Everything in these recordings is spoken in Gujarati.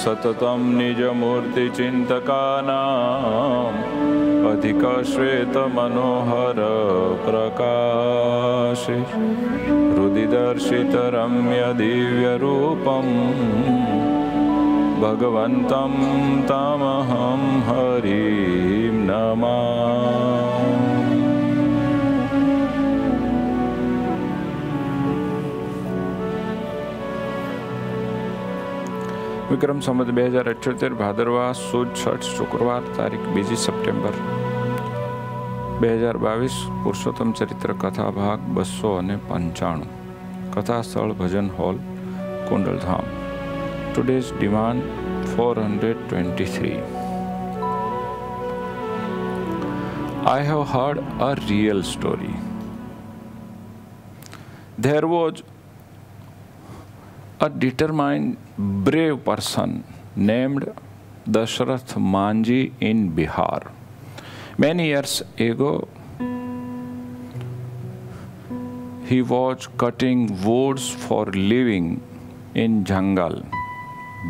સતતમ નિજમૂર્તિ ચિંતકાના અધિક શ્વેત મનોહર પ્રકાશિ હૃદિદર્શિત રમ્ય દિવ્ય રૂપમ ભગવંતમ તમહમ હરિ નમા વિક્રમ સંવત બે હજાર અઠ્યોતેર ભાદરવા સુદ છઠ શુક્રવાર તારીખ બીજી સપ્ટેમ્બર. બે હજાર બાવીસ પુરુષોત્તમ ચરિત્ર કથા ભાગ બસો અને પંચાણું. કથા સ્થળ ભજન hall, Kundaldham. Today's demand four hundred twenty three I have heard a real story. There was a determined, brave person named Dashrath Manji in Bihar. Many years ago, he was cutting woods for living in jungle,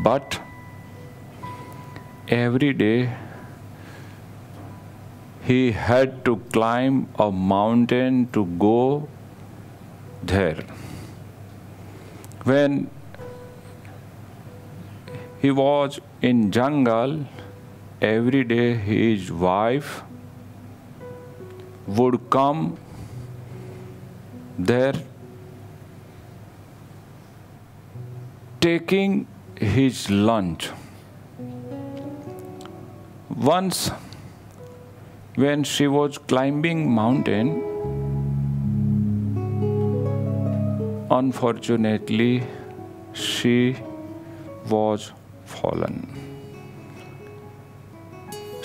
but every day he had to climb a mountain to go there. When he was in jungle, every day his wife would come there taking his lunch. Once when she was climbing mountain unfortunately she was fallen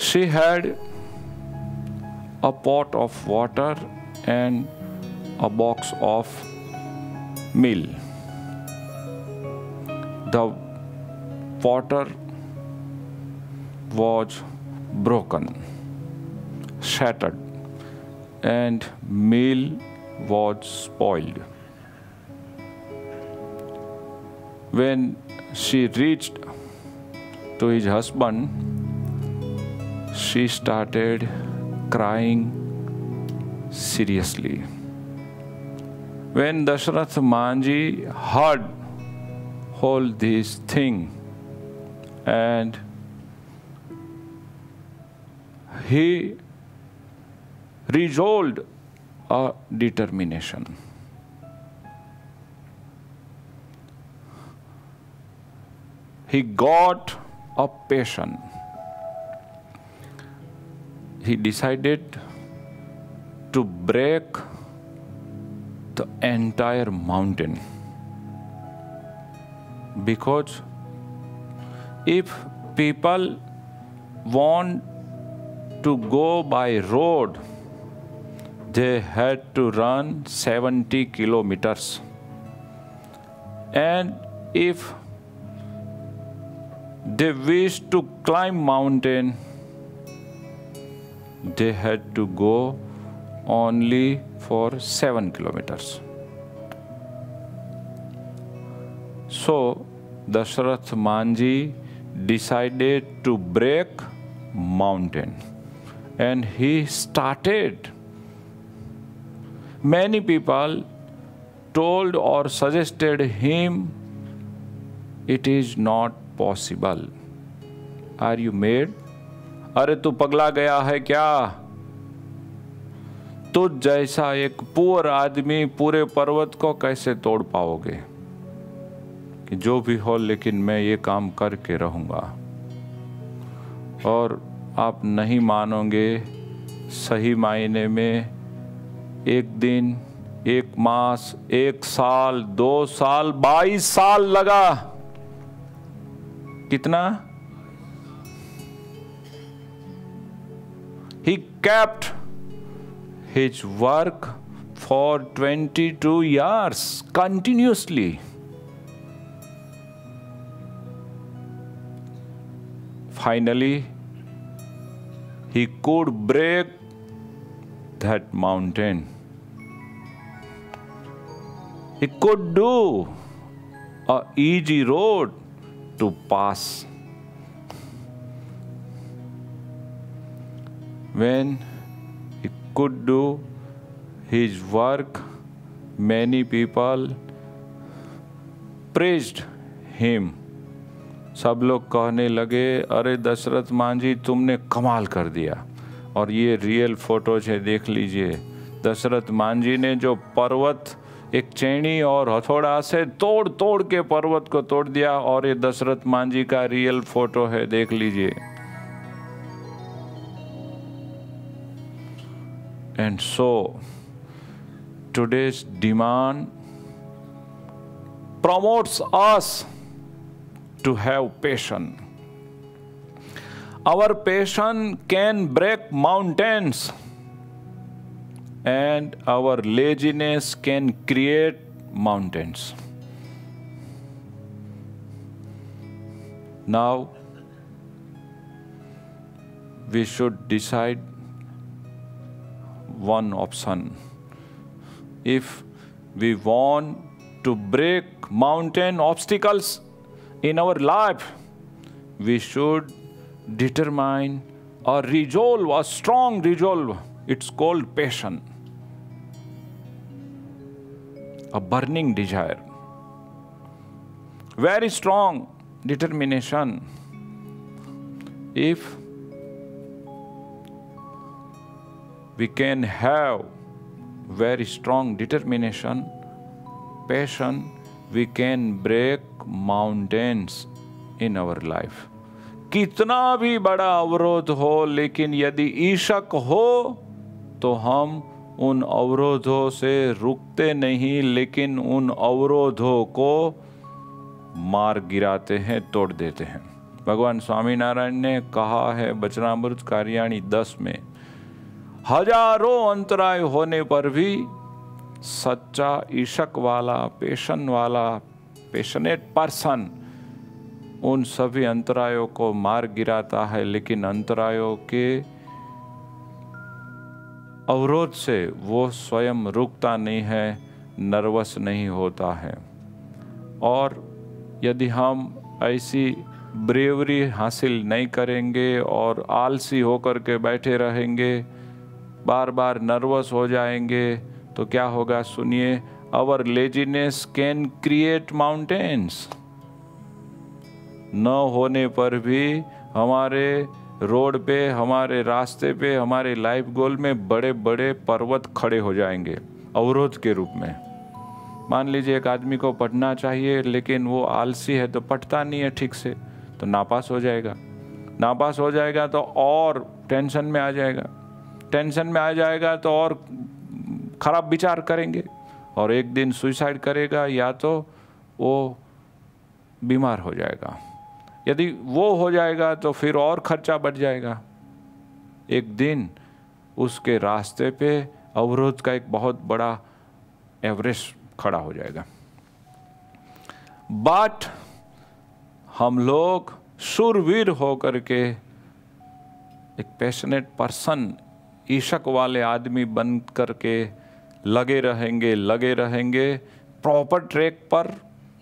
she had a pot of water and a box of meal the water was broken shattered and meal was spoiled. When she reached to his husband, she started crying seriously. When Dashrath Manji heard all this thing and he resolved a determination. He got a passion. He decided to break the entire mountain because if people want to go by road they had to run 70 kilometers. And if they wished to climb mountain, they had to go only for 7 kilometers. So Dashrath Manji decided to break mountain and he started many people told or suggested him it is not possible are you mad अरे तू पगला गया है क्या? तुझ जैसा एक पुअर आदमी पूरे पर्वत को कैसे तोड़ पाओगे? कि जो भी हो, लेकिन मैं ये काम करके रहूँगा। और आप नहीं मानोगे, सही मायने में एक दिन, एक मास, एक साल, दो साल, बाईस साल लगा। कितना ही kept his work for twenty two years continuously finally he could break that mountain. He could do a easy road to pass. When he could do his work, many people praised him. सब लोग कहने लगे अरे दशरथ मांझी तुमने कमाल कर दिया और ये रियल फ़ोटोज़ है देख लीजिए दशरथ मांझी ने जो पर्वत एक चैनी और हथौड़ा से तोड़ तोड़ के पर्वत को तोड़ दिया और ये दशरथ मांझी का रियल फ़ोटो है, देख लीजिए। And so today's demand promotes us to have passion our passion can break mountains and our laziness can create mountains. Now, we should decide one option if we want to break mountain obstacles in our life, we should determine or resolve, a strong resolve. It's called passion, a burning desire, very strong determination. If we can have very strong determination, passion, we can break mountains in our life. कितना भी बड़ा अवरोध हो लेकिन यदि ईशक हो तो हम उन अवरोधों से रुकते नहीं, लेकिन उन अवरोधों को मार गिराते हैं, तोड़ देते हैं। भगवान स्वामीनारायण ने कहा है बचनामृत कार्याणी दस में, हज़ारों अंतराय होने पर भी सच्चा ईशक वाला, पेशन वाला, पेशनेट पर्सन उन सभी अंतरायों को मार गिराता है, लेकिन अंतरायों के अवरोध से वो स्वयं रुकता नहीं है, नर्वस नहीं होता है। और यदि हम ऐसी ब्रेवरी हासिल नहीं करेंगे और आलसी होकर के बैठे रहेंगे बार बार नर्वस हो जाएँगे तो क्या होगा? सुनिए our laziness can create mountains न होने पर भी हमारे रोड पे, हमारे रास्ते पे, हमारे लाइफ गोल में बड़े बड़े पर्वत खड़े हो जाएँगे, अवरोध के रूप में। मान लीजिए एक आदमी को पढ़ना चाहिए, लेकिन वो आलसी है तो पढ़ता नहीं है ठीक से तो नापास हो जाएगा। नापास हो जाएगा तो और टेंशन में आ जाएगा। टेंशन में आ जाएगा तो और खराब विचार करेंगे, और एक दिन सुसाइड करेगा, या तो वो बीमार हो जाएगा। यदि वो हो जाएगा तो फिर और खर्चा बढ़ जाएगा। एक दिन उसके रास्ते पे अवरोध का एक बहुत बड़ा एवरेस्ट खड़ा हो जाएगा। बट हम लोग सुरवीर होकर के एक पैशनेट पर्सन ईशक वाले आदमी बन करके लगे रहेंगे लगे रहेंगे प्रॉपर ट्रैक पर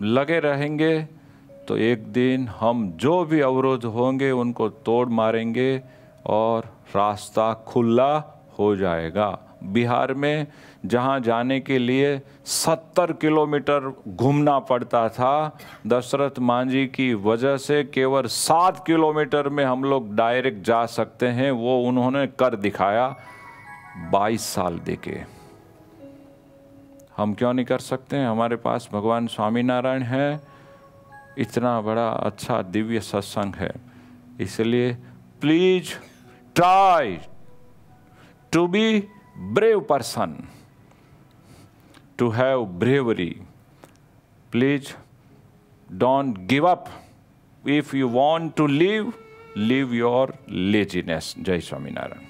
लगे रहेंगे। तो एक दिन हम जो भी अवरोध होंगे, उनको तोड़ मारेंगे और रास्ता खुला हो जाएगा। बिहार में जहाँ जाने के लिए सत्तर किलोमीटर घूमना पड़ता था, दशरथ मांझी की वजह से केवल सात किलोमीटर में हम लोग डायरेक्ट जा सकते हैं, वो उन्होंने कर दिखाया बाईस साल देके हम क्यों नहीं कर सकते हैं? हमारे पास भगवान स्वामीनारायण है इतना बड़ा अच्छा दिव्य सत्संग है इसलिए please try to be brave person to have bravery. Please don't give up. If you want to live, live your laziness. જય સ્વામિનારાયણ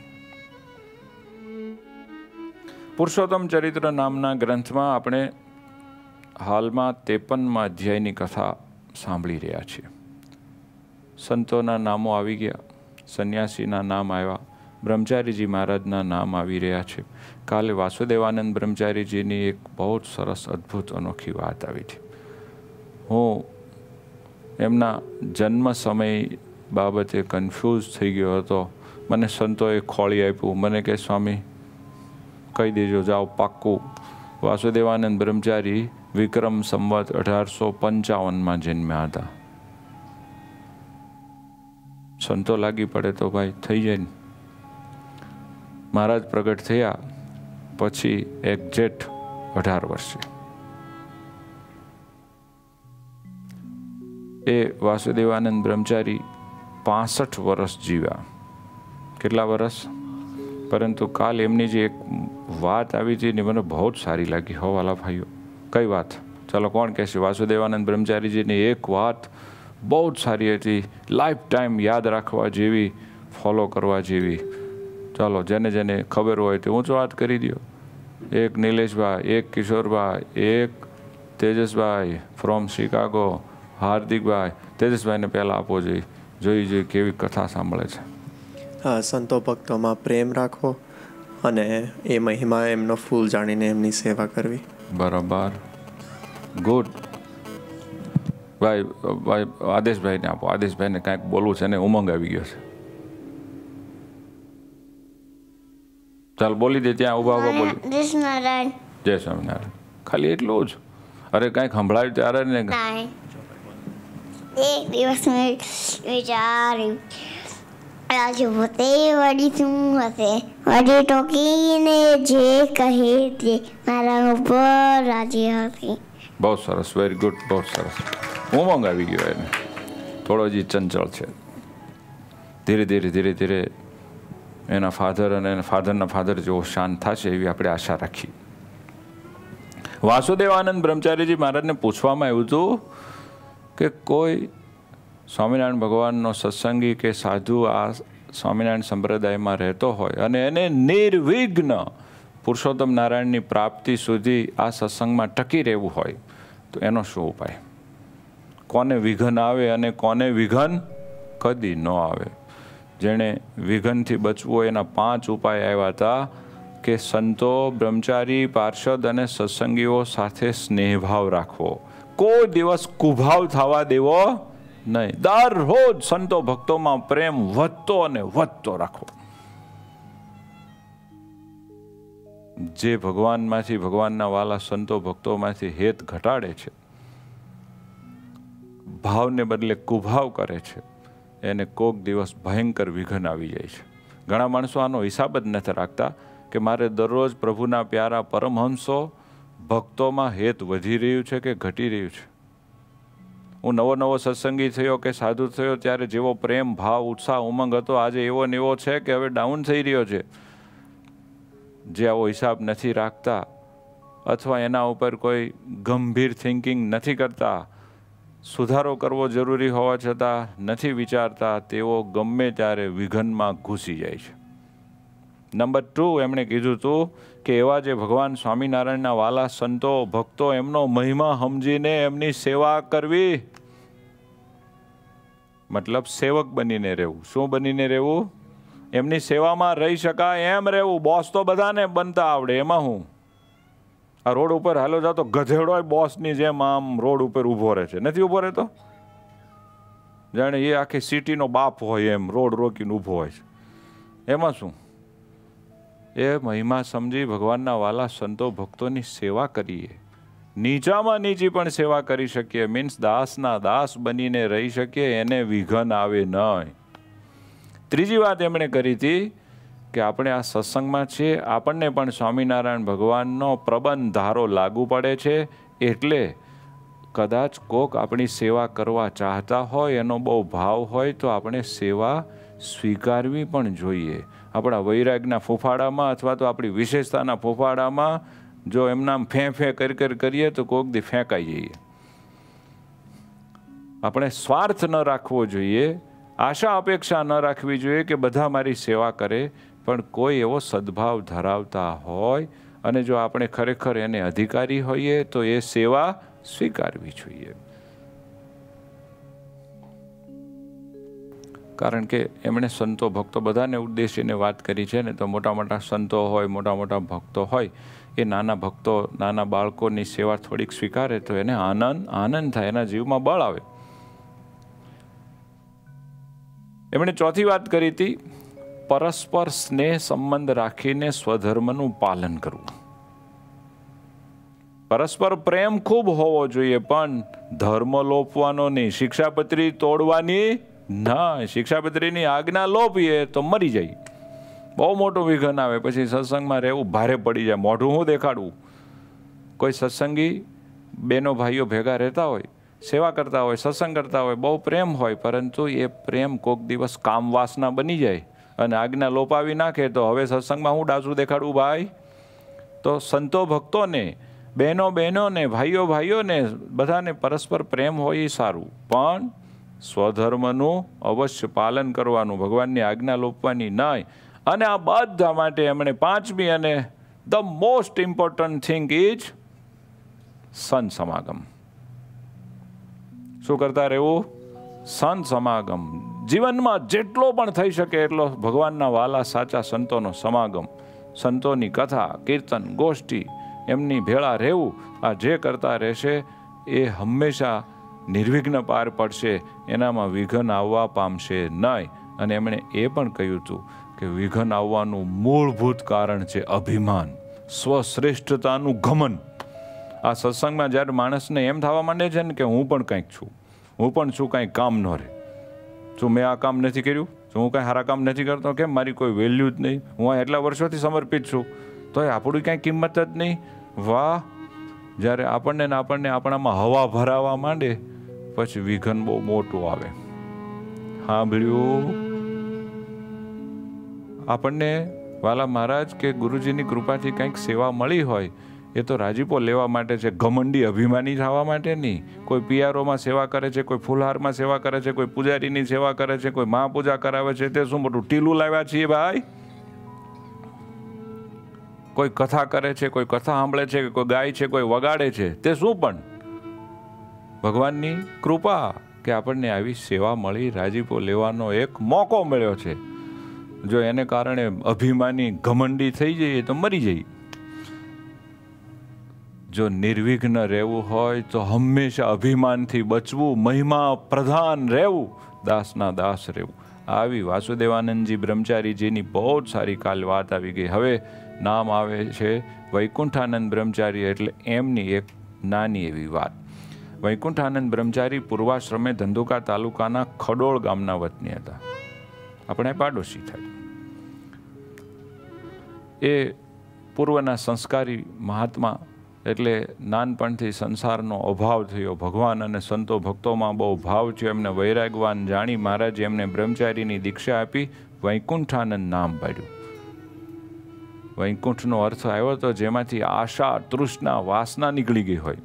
પુરુષોત્તમ ચરિત્ર નામના ગ્રંથમાં આપણે હાલમાં ત્રેપનમાં અધ્યાયની કથા સાંભળી રહ્યા છીએ સંતોના નામો આવી ગયા. સંન્યાસીના નામ આવ્યા. બ્રહ્મચારીજી મહારાજના નામ આવી રહ્યા છે. કાલે વાસુદેવાનંદ બ્રહ્મચારીજીની એક બહુ જ સરસ, અદ્ભુત, અનોખી વાત આવી હતી. હું એમના જન્મ સમય બાબતે કન્ફ્યુઝ થઈ ગયો હતો. મને સંતોએ ખોળી આપ્યું. મને કે સ્વામી, કહી દેજો, જાઓ પાક્કું. વાસુદેવાનંદ બ્રહ્મચારી વિક્રમ સંવત અઢારસો પંચાવનમાં જન્મ્યા હતા. સંતો લાગી પડે તો ભાઈ થઈ જાય ને. મહારાજ પ્રગટ થયા, પછી એક્ઝેટ અઢાર વર્ષે. એ વાસુદેવાનંદ બ્રહ્મચારી પાસઠ વર્ષ જીવ્યા. કેટલા વર્ષ? પરંતુ કાલ એમની જે એક વાત આવી હતી ને મને બહુ જ સારી લાગી, હો વાલા ભાઈઓ. કઈ વાત? ચાલો, કોણ કહેશે? વાસુદેવાનંદ બ્રહ્મચારીજીની એક વાત બહુ જ સારી હતી. લાઈફ ટાઈમ યાદ રાખવા જેવી ફોલો કરવા જેવી. ચાલો, જેને જેને ખબર હોય તે ઊંચો વાત કરી દો એક નિલેશભાઈ, એક કિશોરભાઈ, એક તેજસભાઈ ફ્રોમ શિકાગો હાર્દિકભાઈ. તેજસભાઈને પહેલાં આપવો જોઈએ જોઈ જોઈએ કેવી કથા સાંભળે છે. હા સંતો ભક્તોમાં પ્રેમ રાખવો અને એ મહિમા એમનો ફૂલ જાણીને એમની સેવા કરવી. બરાબર. ગુડ ભાઈ ભાઈ આદેશભાઈને આપો. આદેશભાઈને કાંઈક બોલવું છે ને ઉમંગ આવી ગયો છે. ચાલ બોલી દે ત્યાં ઊભા ઊભા બોલી. જય નારાયણ જય સ્વામિનારાયણ. ખાલી એટલું જ? અરે કાંઈક સંભળાયું ત્યારે ને? એક દિવસ મેં વિચાર્યું રાજુ પોતે વળી શું હશે? વળી ટોકીને જે કહે તે મારા ઉપર રાજી હશે. બહુ સરસ વેરી ગુડ બહુ સરસ. ઉમંગ આવી ગયો એને. થોડો હજી ચંચળ છે. ધીરે ધીરે ધીરે ધીરે એના ફાધર અને એના ફાધરના ફાધર જેવો શાંત થશે એવી આપણે આશા રાખી. વાસુદેવાનંદ બ્રહ્મચારીજી મહારાજને પૂછવામાં આવ્યું હતું કે કોઈ સ્વામિનારાયણ ભગવાનનો સત્સંગી કે સાધુ આ સ્વામિનારાયણ સંપ્રદાયમાં રહેતો હોય અને એને નિર્વિઘ્ન પુરુષોત્તમ નારાયણની પ્રાપ્તિ સુધી આ સત્સંગમાં ટકી રહેવું હોય, તો એનો શું ઉપાય? કોને વિઘન આવે અને કોને વિઘન કદી ન આવે. જેણે વિઘનથી બચવું એના પાંચ ઉપાય આવ્યા હતા કે સંતો, બ્રહ્મચારી, પાર્ષદ અને સત્સંગીઓ સાથે સ્નેહભાવ રાખવો. કોઈ દિવસ કુભાવ થવા દેવો નહીં. દરરોજ સંતો ભક્તોમાં પ્રેમ વધતો અને વધતો રાખો જે ભગવાનમાંથી, ભગવાનના વાલા સંતો ભક્તોમાંથી હેત ઘટાડે છે, ભાવને બદલે કુભાવ કરે છે, એને કોક દિવસ ભયંકર વિઘન આવી જાય છે. ઘણા માણસો આનો હિસાબ જ નથી રાખતા કે મારે દરરોજ પ્રભુના પ્યારા પરમહંસો ભક્તોમાં હેત વધી રહ્યું છે કે ઘટી રહ્યું છે. હું નવો નવો સત્સંગી થયો કે સાધુ થયો, ત્યારે જેવો પ્રેમ, ભાવ, ઉત્સાહ, ઉમંગ હતો, આજે એવો ને એવો છે કે હવે ડાઉન થઈ રહ્યો છે. જે આવો હિસાબ નથી રાખતા અથવા એના ઉપર કોઈ ગંભીર થિંકિંગ નથી કરતા, સુધારો કરવો જરૂરી હોવા છતાં નથી વિચારતા, તેઓ ગમે ત્યારે વિઘનમાં ઘૂસી જાય છે. નંબર ટુ એમણે કીધું હતું કે એવા જે ભગવાન સ્વામિનારાયણના વાલા સંતો, ભક્તો, એમનો મહિમા સમજીને એમની સેવા કરવી. મતલબ સેવક બનીને રહેવું. શું બનીને રહેવું? એમની સેવામાં રહી શકાય એમ રહેવું. બોસ તો બધાને બનતા આવડે, એમાં હું? આ રોડ ઉપર હાલો જાતો ગધેડો બોસની જેમ આમ રોડ ઉપર ઊભો રહે છે. નથી ઊભો રહેતો? જાણે એ આખી સિટીનો બાપ હોય એમ, રોડ રોકીને ઊભો હોય છે. એમાં શું? એ મહિમા સમજી ભગવાનના વાલા સંતો ભક્તોની સેવા કરીએ. નીચામાં નીચી પણ સેવા કરી શકીએ. મીન્સ દાસના દાસ બનીને રહી શકીએ, એને વિઘન આવે નહીં. ત્રીજી વાત એમણે કરી હતી કે આપણે આ સત્સંગમાં છીએ, આપણને પણ સ્વામિનારાયણ ભગવાનનો પ્રબંધ ધારો લાગુ પડે છે, એટલે કદાચ કોક આપણી સેવા કરવા ચાહતા હોય, એનો બહુ ભાવ હોય, તો આપણે સેવા સ્વીકારવી પણ જોઈએ. આપણા વૈરાગના ફૂફાડામાં અથવા તો આપણી વિશેષતાના ફૂફાડામાં જો એમના ફે ફે કરી કરી કરીએ તો કોક દી ફેંકાઈ જઈએ. આપણે સ્વાર્થ ન રાખવો જોઈએ, આશા અપેક્ષા ન રાખવી જોઈએ કે બધા મારી સેવા કરે, પણ કોઈ એવો સદભાવ ધરાવતા હોય અને જો આપણે ખરેખર એને અધિકારી હોઈએ તો એ સેવા સ્વીકારવી જોઈએ. કારણ કે એમણે સંતો ભક્તો બધાને ઉદ્દેશીને વાત કરી છે ને, તો મોટા મોટા સંતો હોય, મોટા મોટા ભક્તો હોય, એ નાના ભક્તો, નાના બાળકોની સેવા થોડીક સ્વીકારે તો એને આનંદ આનંદ થાય, એના જીવમાં બળ આવે. એમણે ચોથી વાત કરી હતી, પરસ્પર સ્નેહ સંબંધ રાખીને સ્વધર્મનું પાલન કરવું. પરસ્પર પ્રેમ ખૂબ હોવો જોઈએ, પણ ધર્મ લોપવાનો નહીં, શિક્ષાપત્રી તોડવાની ના શિક્ષાપત્રીની આજ્ઞા લોપીએ તો મરી જાય. બહુ મોટું વિઘન આવે, પછી સત્સંગમાં રહેવું ભારે પડી જાય. મોઢું હું દેખાડવું કોઈ સત્સંગી બેનો ભાઈઓ ભેગા રહેતા હોય, સેવા કરતા હોય, સત્સંગ કરતા હોય, બહુ પ્રેમ હોય, પરંતુ એ પ્રેમ કોક દિવસ કામવાસના બની જાય અને આજ્ઞા લોપાવી નાખે, તો હવે સત્સંગમાં હું ડાસું દેખાડું ભાઈ? તો સંતો ભક્તોને, બહેનો બહેનોને, ભાઈઓ ભાઈઓને બધાને પરસ્પર પ્રેમ હોય એ સારું. પણ સ્વધર્મનું અવશ્ય પાલન કરવાનું, ભગવાનની આજ્ઞા લોપવાની નહીં. અને આ બધા માટે એમણે પાંચમી અને the most important thing is સંત સમાગમ. શું કરતા રહેવું? સંત સમાગમ. જીવનમાં જેટલો પણ થઈ શકે એટલો ભગવાનના વાલા સાચા સંતોનો સમાગમ. સંતોની કથા, કીર્તન, ગોષ્ઠી, એમની ભેળા રહેવું, આ જે કરતા રહેશે એ હંમેશા નિર્વિઘ્ન પાર પડશે, એનામાં વિઘન આવવા પામશે નહીં. અને એમણે એ પણ કહ્યું હતું કે વિઘન આવવાનું મૂળભૂત કારણ છે અભિમાન, સ્વશ્રેષ્ઠતાનું ગમન. આ સત્સંગમાં જ્યારે માણસને એમ થવા માંડે છે ને કે હું પણ કંઈક છું, હું પણ છું, કાંઈ કામ ન રહે. શું મેં આ કામ નથી કર્યું? શું હું કાંઈ સારા કામ નથી કરતો? કેમ મારી કોઈ વેલ્યુ જ નહીં? હું એટલા વર્ષોથી સમર્પિત છું. તો એ આપણી કાંઈ કિંમત જ નહીં. વાહ! જ્યારે આપણને ને આપણને આપણામાં હવા ભરાવા માંડે પછી વિઘન બહુ મોટું આવે. સાંભળ્યું? આપણને વાલા મહારાજ કે ગુરુજીની કૃપાથી કંઈક સેવા મળી હોય, એ તો રાજીપો લેવા માટે છે, ઘમંડી અભિમાની થવા માટે નહીં. કોઈ પિયારોમાં સેવા કરે છે, કોઈ ફૂલહારમાં સેવા કરે છે, કોઈ પૂજારીની સેવા કરે છે, કોઈ મહાપૂજા કરાવે છે, તે શું મોટું ટીલું લાવ્યા છીએ ભાઈ? કોઈ કથા કરે છે, કોઈ કથા સાંભળે છે કોઈ ગાય છે, કોઈ વગાડે છે, તે શું પણ? ભગવાનની કૃપા કે આપણને આવી સેવા મળી, રાજીપો લેવાનો એક મોકો મળ્યો છે. જો એને કારણે અભિમાની ઘમંડી થઈ જઈએ તો મરી જઈએ. જો નિર્વિઘ્ન રહેવું હોય તો હંમેશા અભિમાનથી બચવું મહિમા પ્રધાન રહેવું, દાસના દાસ રહેવું. આવી વાસુદેવાનંદજી બ્રહ્મચારીજીની બહુ જ સારી કાલ વાત આવી ગઈ. હવે નામ આવે છે વૈકુંઠાનંદ બ્રહ્મચારી એટલે એમની એક નાની એવી વાત. વૈકુંઠાનંદ બ્રહ્મચારી પૂર્વાશ્રમે ધંધુકા તાલુકાના ખડોળ ગામના વતની હતા. આપણે પાડોશી થાય. એ પૂર્વના સંસ્કારી મહાત્મા એટલે નાનપણથી સંસારનો અભાવ થયો. ભગવાન અને સંતો ભક્તોમાં બહુ ભાવ થયો. એમને વૈરાગવાન જાણી મહારાજે એમને બ્રહ્મચારીની દીક્ષા આપી વૈકુંઠાનંદ નામ પાડ્યું. વૈકુંઠનો અર્થ આવ્યો તો જેમાંથી આશા, તૃષ્ણા, વાસના નીકળી ગઈ હોય.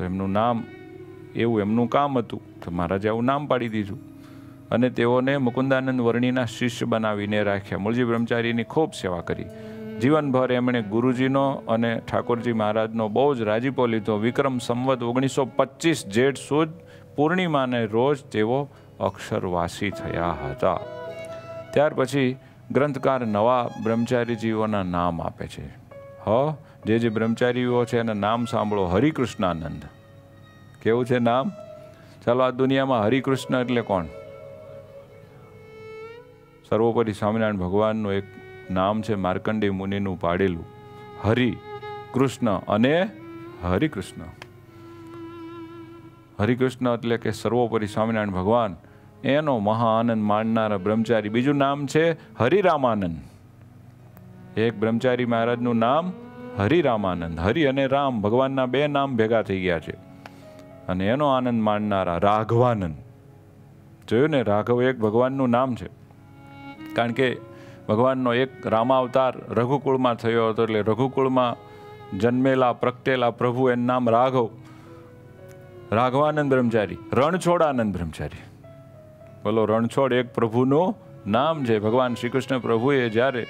તો એમનું નામ, એવું એમનું કામ હતું. તો મહારાજે આવું નામ પાડી દીધું. અને તેઓને મુકુંદાનંદ વર્ણીના શિષ્ય બનાવીને રાખ્યા. મૂળજી બ્રહ્મચારીની ખૂબ સેવા કરી. જીવનભર એમણે ગુરુજીનો અને ઠાકોરજી મહારાજનો બહુ જ રાજીપો લીધો. વિક્રમ સંવત ઓગણીસો પચીસ જેઠ સુદ પૂર્ણિમાને રોજ તેઓ અક્ષરવાસી થયા હતા. ત્યાર પછી ગ્રંથકાર નવા બ્રહ્મચારીજીઓના નામ આપે છે. હ જે જે બ્રહ્મચારીઓ છે એના નામ સાંભળો, હરિકૃષ્ણાનંદ. કેવું છે નામ? ચાલો, આ દુનિયામાં હરિકૃષ્ણ એટલે કોણ? સર્વોપરી સ્વામિનારાયણ ભગવાનનું એક નામ છે માર્કંડી મુનિનું પાડેલું. હરિ, કૃષ્ણ અને હરિકૃષ્ણ. હરિકૃષ્ણ એટલે કે સર્વોપરી સ્વામિનારાયણ ભગવાન. એનો મહા આનંદ માણનારા બ્રહ્મચારી. બીજું નામ છે હરિરામાનંદ. એક બ્રહ્મચારી મહારાજનું નામ હરિરામાનંદ હરિ અને રામ ભગવાનના બે નામ ભેગા થઈ ગયા છે. અને એનો આનંદ માણનારા રાઘવાનંદ. જોયું ને, રાઘવ એક ભગવાનનું નામ છે. કારણ કે ભગવાનનો એક રામાવતાર રઘુકુળમાં થયો હતો, એટલે રઘુકુળમાં જન્મેલા, પ્રગટેલા પ્રભુ એનું નામ રાઘવ. રાઘવાનંદ બ્રહ્મચારી, રણછોડાનંદ બ્રહ્મચારી. બોલો, રણછોડ એક પ્રભુનું નામ છે. ભગવાન શ્રી કૃષ્ણ પ્રભુએ જ્યારે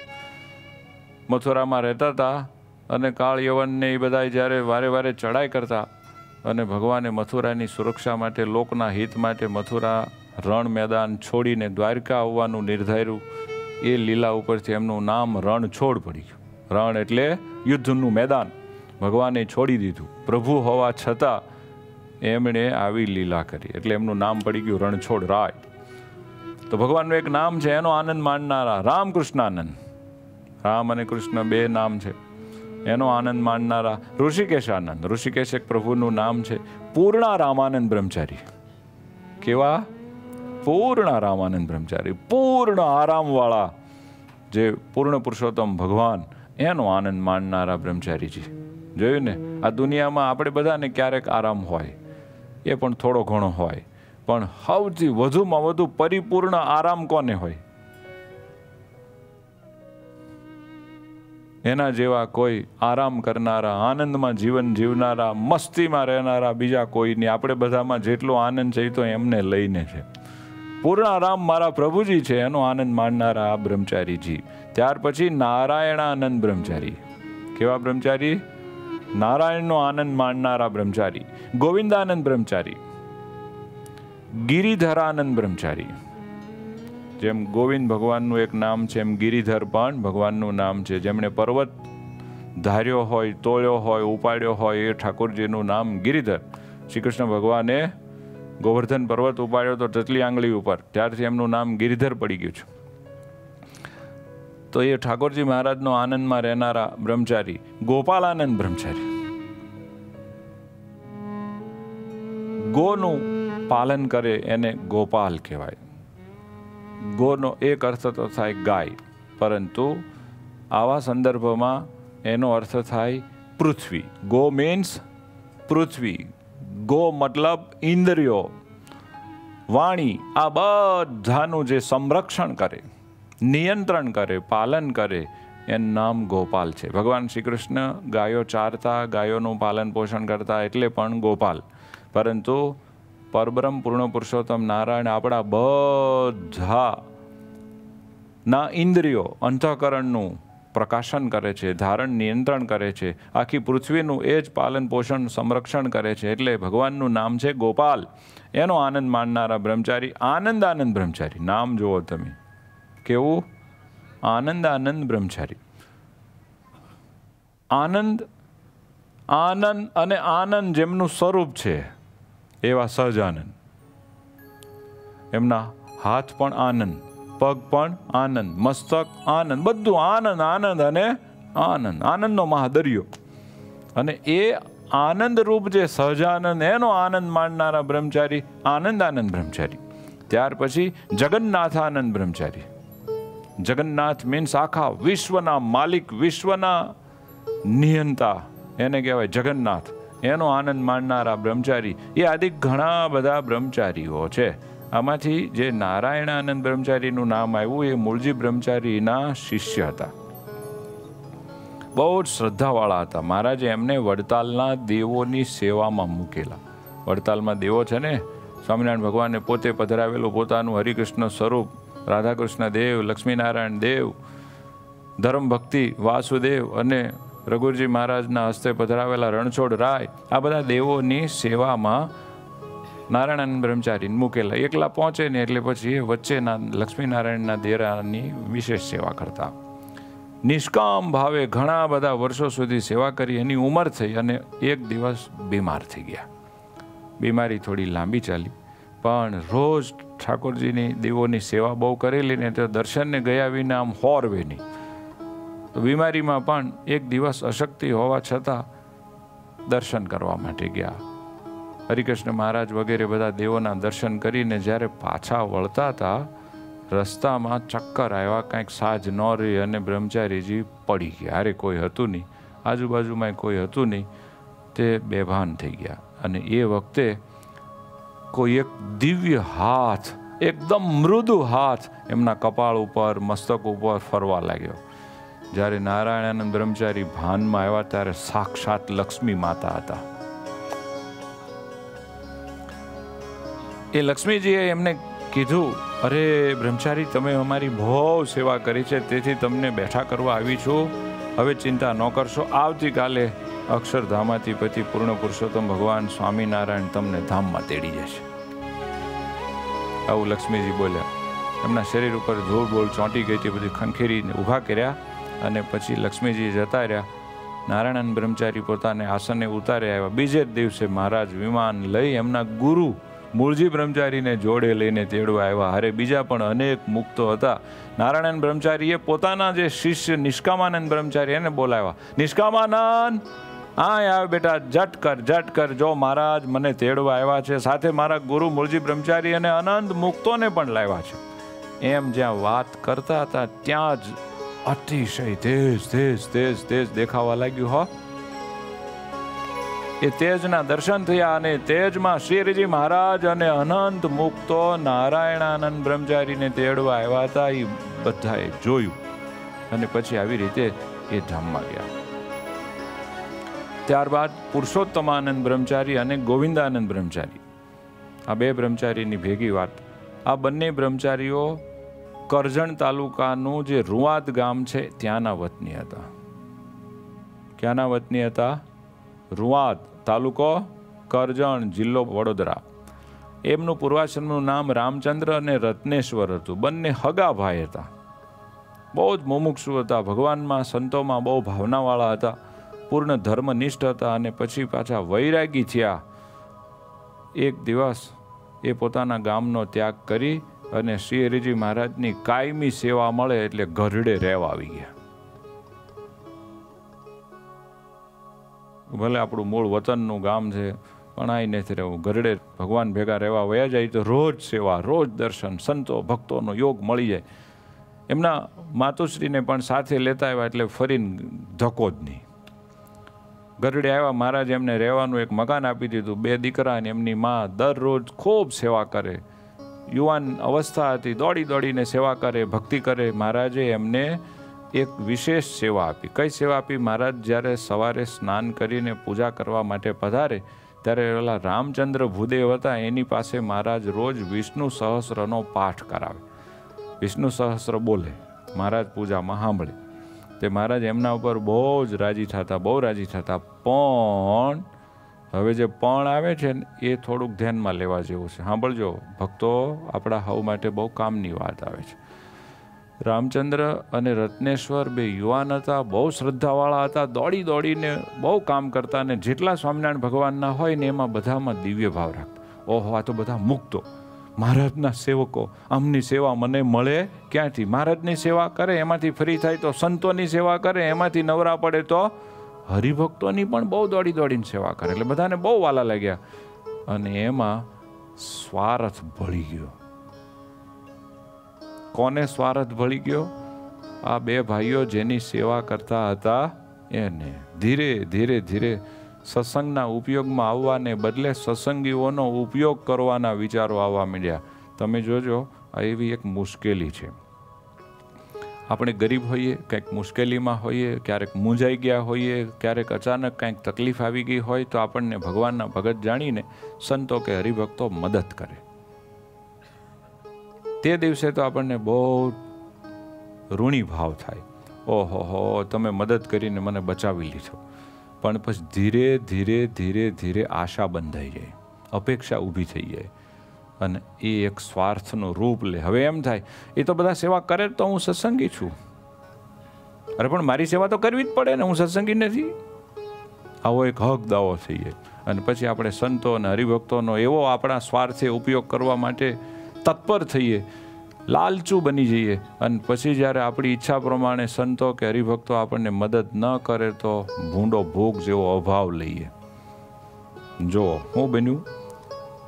મથુરામાં રહેતા હતા અને કાળ યવનને એ બધા જ્યારે વારે વારે ચડાઈ કરતા અને ભગવાને મથુરાની સુરક્ષા માટે, લોકના હિત માટે મથુરા રણ મેદાન છોડીને દ્વારકા આવવાનું નિર્ધાર્યું, એ લીલા ઉપરથી એમનું નામ રણછોડ પડી ગયું. રણ એટલે યુદ્ધનું મેદાન. ભગવાને છોડી દીધું. પ્રભુ હોવા છતાં એમણે આવી લીલા કરી. એટલે એમનું નામ પડી ગયું રણછોડ રાય. તો ભગવાનનું એક નામ છે, એનો આનંદ માણનારા રામકૃષ્ણ આનંદ રામ અને કૃષ્ણ બે નામ છે. એનો આનંદ માણનારા ઋષિકેશ આનંદ. ઋષિકેશ એક પ્રભુનું નામ છે. પૂર્ણા રામાનંદ બ્રહ્મચારી. કેવા? પૂર્ણ રામાનંદ બ્રહ્મચારી. પૂર્ણ આરામવાળા. જે પૂર્ણ પુરુષોત્તમ ભગવાન, એનો આનંદ માણનારા બ્રહ્મચારીજી. જોયું ને? આ દુનિયામાં આપણે બધાને ક્યારેક આરામ હોય. એ પણ થોડો ઘણો હોય. પણ સૌથી વધુમાં વધુ પરિપૂર્ણ આરામ કોને હોય? એના જેવા કોઈ આરામ કરનારા, આનંદમાં જીવન જીવનારા, મસ્તીમાં રહેનારા બીજા કોઈની આપણે બધામાં જેટલો આનંદ છે તો એમને લઈને છે. પૂર્ણ આરામ મારા પ્રભુજી છે, એનો આનંદ માણનારા આ બ્રહ્મચારીજી. ત્યાર પછી નારાયણાનંદ બ્રહ્મચારી. કેવા બ્રહ્મચારી? નારાયણનો આનંદ માણનારા બ્રહ્મચારી. ગોવિંદાનંદ બ્રહ્મચારી. ગિરિધરાનંદ બ્રહ્મચારી. જેમ ગોવિંદ ભગવાનનું એક નામ છે, એમ ગિરિધર પણ ભગવાનનું નામ છે. જેમણે પર્વત ધાર્યો હોય તોળ્યો હોય, ઉપાડ્યો હોય, એ ઠાકોરજીનું નામ ગિરિધર. શ્રી કૃષ્ણ ભગવાને ગોવર્ધન પર્વત ઉપાડ્યો તો ટચલી આંગળી ઉપર. ત્યારથી એમનું નામ ગિરિધર પડી ગયું છે. તો એ ઠાકોરજી મહારાજનો આનંદમાં રહેનારા બ્રહ્મચારી ગોપાલ આનંદ બ્રહ્મચારી. ગોનું પાલન કરે એને ગોપાલ કહેવાય. ગોનો એક અર્થ તો થાય ગાય, પરંતુ આવા સંદર્ભમાં એનો અર્થ થાય પૃથ્વી. ગો મીન્સ પૃથ્વી. ગો મતલબ ઇન્દ્રિયો. વાણી આ બધાનું જે સંરક્ષણ કરે, નિયંત્રણ કરે, પાલન કરે, એનું નામ ગોપાલ છે. ભગવાન શ્રી કૃષ્ણ ગાયો ચારતા, ગાયોનું પાલન પોષણ કરતા એટલે પણ ગોપાલ. પરંતુ પરબ્રહ્મ પૂર્ણ પુરુષોત્તમ નારાયણ, આપણા બધા ના ઇન્દ્રિયો અંતઃકરણનું પ્રકાશન કરે છે, ધારણ, નિયંત્રણ કરે છે, આખી પૃથ્વીનું એ જ પાલન, પોષણ, સંરક્ષણ કરે છે. એટલે ભગવાનનું નામ છે ગોપાલ. એનો આનંદ માણનારા બ્રહ્મચારી આનંદ આનંદ બ્રહ્મચારી. નામ જુઓ તમે. કેવું? આનંદ આનંદ બ્રહ્મચારી. આનંદ આનંદ અને આનંદ જેમનું સ્વરૂપ છે. એવા સહજાનંદ એમના હાથ પણ આનંદ, પગ પણ આનંદ, મસ્તક આનંદ, બધું આનંદ આનંદ અને આનંદ. આનંદનો મહાદરિયો. અને એ આનંદરૂપ જે સહજાનંદ એનો આનંદ માણનારા બ્રહ્મચારી આનંદ આનંદ બ્રહ્મચારી. ત્યાર પછી જગન્નાથ આનંદ બ્રહ્મચારી. જગન્નાથ મીન્સ આખા વિશ્વના માલિક, વિશ્વના નિયંતા. એને કહેવાય જગન્નાથ. એનો આનંદ માણનારા બ્રહ્મચારી. એ આદિ ઘણા બધા બ્રહ્મચારીઓ છે. આમાંથી જે નારાયણાનંદ બ્રહ્મચારીનું નામ આવ્યું, એ મૂળજી બ્રહ્મચારીના શિષ્ય હતા. બહુ જ શ્રદ્ધાવાળા હતા. મહારાજે એમને વડતાલના દેવોની સેવામાં મૂકેલા. વડતાલમાં દેવો છે ને, સ્વામિનારાયણ ભગવાને પોતે પધરાવેલું પોતાનું હરિકૃષ્ણ સ્વરૂપ, રાધાકૃષ્ણ દેવ, લક્ષ્મીનારાયણ દેવ ધર્મ ભક્તિ વાસુદેવ અને રઘુજી મહારાજના હસ્તે પધરાવેલા રણછોડ રાય આ બધા દેવોની સેવામાં નારાયણ બ્રહ્મચારીને મૂકેલા એકલા પહોંચે ને એટલે પછી એ વચ્ચેના લક્ષ્મીનારાયણના દેરાની વિશેષ સેવા કરતા. નિષ્કામ ભાવે ઘણા બધા વર્ષો સુધી સેવા કરી એની ઉંમર થઈ અને એક દિવસ બીમાર થઈ ગયા. બીમારી થોડી લાંબી ચાલી, પણ રોજ ઠાકોરજીની દેવોની સેવા બહુ કરેલી ને તો દર્શનને ગયા વિના આમ હોરવે નહીં. બીમારીમાં પણ એક દિવસ અશક્તિ હોવા છતાં દર્શન કરવા માટે ગયા. હરિકૃષ્ણ મહારાજ વગેરે બધા દેવોના દર્શન કરીને જ્યારે પાછા વળતા હતા, રસ્તામાં ચક્કર આવ્યા, કાંઈક સાજ ન રહી અને બ્રહ્મચારીજી પડી ગયા. અરે, કોઈ હતું નહીં. આજુબાજુમાં કોઈ હતું નહીં. તે બેભાન થઈ ગયા. અને એ વખતે કોઈ એક દિવ્ય હાથ, એકદમ મૃદુ હાથ એમના કપાળ ઉપર, મસ્તક ઉપર ફરવા લાગ્યો. જ્યારે નારાયણાનંદ બ્રહ્મચારી ભાનમાં આવ્યા ત્યારે સાક્ષાત લક્ષ્મી માતા હતા. એ લક્ષ્મીજીએ એમને કીધું, અરે બ્રહ્મચારી, તમે અમારી બહુ સેવા કરી છે, તેથી તમને બેઠા કરવા આવી છું. હવે ચિંતા ન કરશો. આવતીકાલે અક્ષરધામાથી પછી પૂર્ણ પુરુષોત્તમ ભગવાન સ્વામિનારાયણ તમને ધામમાં તેડી જશે. આવું લક્ષ્મીજી બોલ્યા. એમના શરીર ઉપર ધૂળ બોલ ચોંટી ગઈ, તે બધી ખંખેરીને ઊભા કર્યા. અને પછી લક્ષ્મીજી જતા રહ્યા. નારાયણ બ્રહ્મચારી પોતાને આસને ઉતારે આવ્યા. બીજે જ દિવસે મહારાજ વિમાન લઈ એમના ગુરુ મૂળજી બ્રહ્મચારીને જોડે લઈને તેડવા આવ્યા. હારે બીજા પણ અનેક મુક્તો હતા. નારાયણ બ્રહ્મચારીએ પોતાના જે શિષ્ય નિષ્કામાનંદ બ્રહ્મચારી એને બોલાવ્યા. નિષ્કામાનંદ હા આવે બેટા જટ કર જટ કર. જો મહારાજ મને તેડવા આવ્યા છે, સાથે મારા ગુરુ મૂળજી બ્રહ્મચારી અને અનંત મુક્તોને પણ લાવ્યા છે. એમ જ્યાં વાત કરતા હતા, ત્યાં જ અતિશય તેજ તેજ તેજ તેજ દેખાવા લાગ્યું, હો. એ તેજના દર્શન થયા અને તેજમાં શ્રીજી મહારાજ અને અનંત મુક્તો નારાયણાનંદ બ્રહ્મચારીને તેડવા આવ્યા હતા, એ બધાએ જોયું. અને પછી આવી રીતે એ ધામમાં ગયા. ત્યારબાદ પુરુષોત્તમાનંદ બ્રહ્મચારી અને ગોવિંદાનંદ બ્રહ્મચારી. આ બે બ્રહ્મચારીની ભેગી વાત. આ બંને બ્રહ્મચારીઓ કરજણ તાલુકાનું જે રૂવાદ ગામ છે, ત્યાંના વતની હતા. ક્યાંના વતની હતા? રૂવાદ તાલુકો કરજણ જિલ્લો વડોદરા. એમનું પૂર્વાશ્રમનું નામ રામચંદ્ર અને રત્નેશ્વર હતું. બંને હગા ભાઈ હતા. બહુ જ મુમુક્ષુ હતા. ભગવાનમાં, સંતોમાં બહુ ભાવનાવાળા હતા. પૂર્ણ ધર્મનિષ્ઠ હતા અને પછી પાછા વૈરાગી થયા. એક દિવસ એ પોતાના ગામનો ત્યાગ કરી અને શ્રી હરિજી મહારાજની કાયમી સેવા મળે એટલે ગરડે રહેવા આવી ગયા. ભલે આપણું મૂળ વતનનું ગામ છે, પણ આઈ નથી રહેવું ગરડે ભગવાન ભેગા રહેવા વયા જાય તો રોજ સેવા, રોજ દર્શન, સંતો, ભક્તોનો યોગ મળી જાય. એમના માતુશ્રીને પણ સાથે લેતા આવ્યા એટલે ફરીને ધક્કો જ નહીં. ગરડે આવ્યા, મહારાજ એમને રહેવાનું એક મકાન આપી દીધું. બે દીકરા અને એમની મા દરરોજ ખૂબ સેવા કરે. યુવાન અવસ્થા હતી દોડી દોડીને સેવા કરે, ભક્તિ કરે. મહારાજે એમને એક વિશેષ સેવા આપી. કઈ સેવા આપી? મહારાજ જ્યારે સવારે સ્નાન કરીને પૂજા કરવા માટે પધારે, ત્યારે પેલા રામચંદ્ર ભૂદેવ હતા, એની પાસે મહારાજ રોજ વિષ્ણુ સહસ્રનો પાઠ કરાવે. વિષ્ણુ સહસ્ર બોલે, મહારાજ પૂજામાં સાંભળે. તે મહારાજ એમના ઉપર બહુ જ રાજી થતા, બહુ રાજી થતા, પણ હવે જે પણ આવે છે ને, એ થોડુંક ધ્યાનમાં લેવા જેવું છે. સાંભળજો, ભક્તો આપણા હવ માટે બહુ કામની વાત આવે છે. રામચંદ્ર અને રત્નેશ્વર બે યુવાન હતા, બહુ શ્રદ્ધાવાળા હતા, દોડી દોડીને બહુ કામ કરતા અને જેટલા સ્વામિનારાયણ ભગવાનના હોય ને, એમાં બધામાં દિવ્ય ભાવ રાખતા. ઓહો, આ તો બધા મુક્તો. મહારાજના સેવકો, આમની સેવા મને મળે ક્યાંથી? મહારાજની સેવા કરે, એમાંથી ફ્રી થાય તો સંતોની સેવા કરે, એમાંથી નવરા પડે તો હરિભક્તોની પણ બહુ દોડી દોડીને સેવા કરે. એટલે બધાને બહુ વાલા લાગ્યા. અને એમાં સ્વાર્થ ભળી ગયો. કોને સ્વાર્થ ભળી ગયો? આ બે ભાઈઓ જેની સેવા કરતા હતા એને. ધીરે ધીરે ધીરે સત્સંગના ઉપયોગમાં આવવાને બદલે સત્સંગીઓનો ઉપયોગ કરવાના વિચારો આવવા માંડ્યા. તમે જોજો, આ એવી એક મુશ્કેલી છે. આપણે ગરીબ હોઈએ કંઈક મુશ્કેલીમાં હોઈએ, ક્યારેક મૂંઝાઈ ગયા હોઈએ, ક્યારેક અચાનક કંઈક તકલીફ આવી ગઈ હોય તો આપણને ભગવાનના ભગત જાણીને સંતો કે હરિભક્તો મદદ કરે. તે દિવસે તો આપણને બહુ ઋણી ભાવ થાય. ઓહો હો, તમે મદદ કરીને મને બચાવી લીધો. પણ પછી ધીરે ધીરે ધીરે ધીરે આશા બંધાઈ જાય. અપેક્ષા ઊભી થઈ જાય. અને એ એક સ્વાર્થનું રૂપ લે. હવે એમ થાય, એ તો બધા સેવા કરે તો હું સત્સંગી છું. અરે, પણ મારી સેવા તો કરવી જ પડે ને, હું સત્સંગી નથી. આવો એક હક દાવો થઈ જાય. અને પછી આપણે સંતો અને હરિભક્તોનો એવો આપણા સ્વાર્થે ઉપયોગ કરવા માટે તત્પર થઈએ, લાલચું બની જઈએ. અને પછી જ્યારે આપણી ઈચ્છા પ્રમાણે સંતો કે હરિભક્તો આપણને મદદ ન કરે તો ભૂંડો ભોગ જેવો અભાવ લઈએ. જો, હું બન્યું?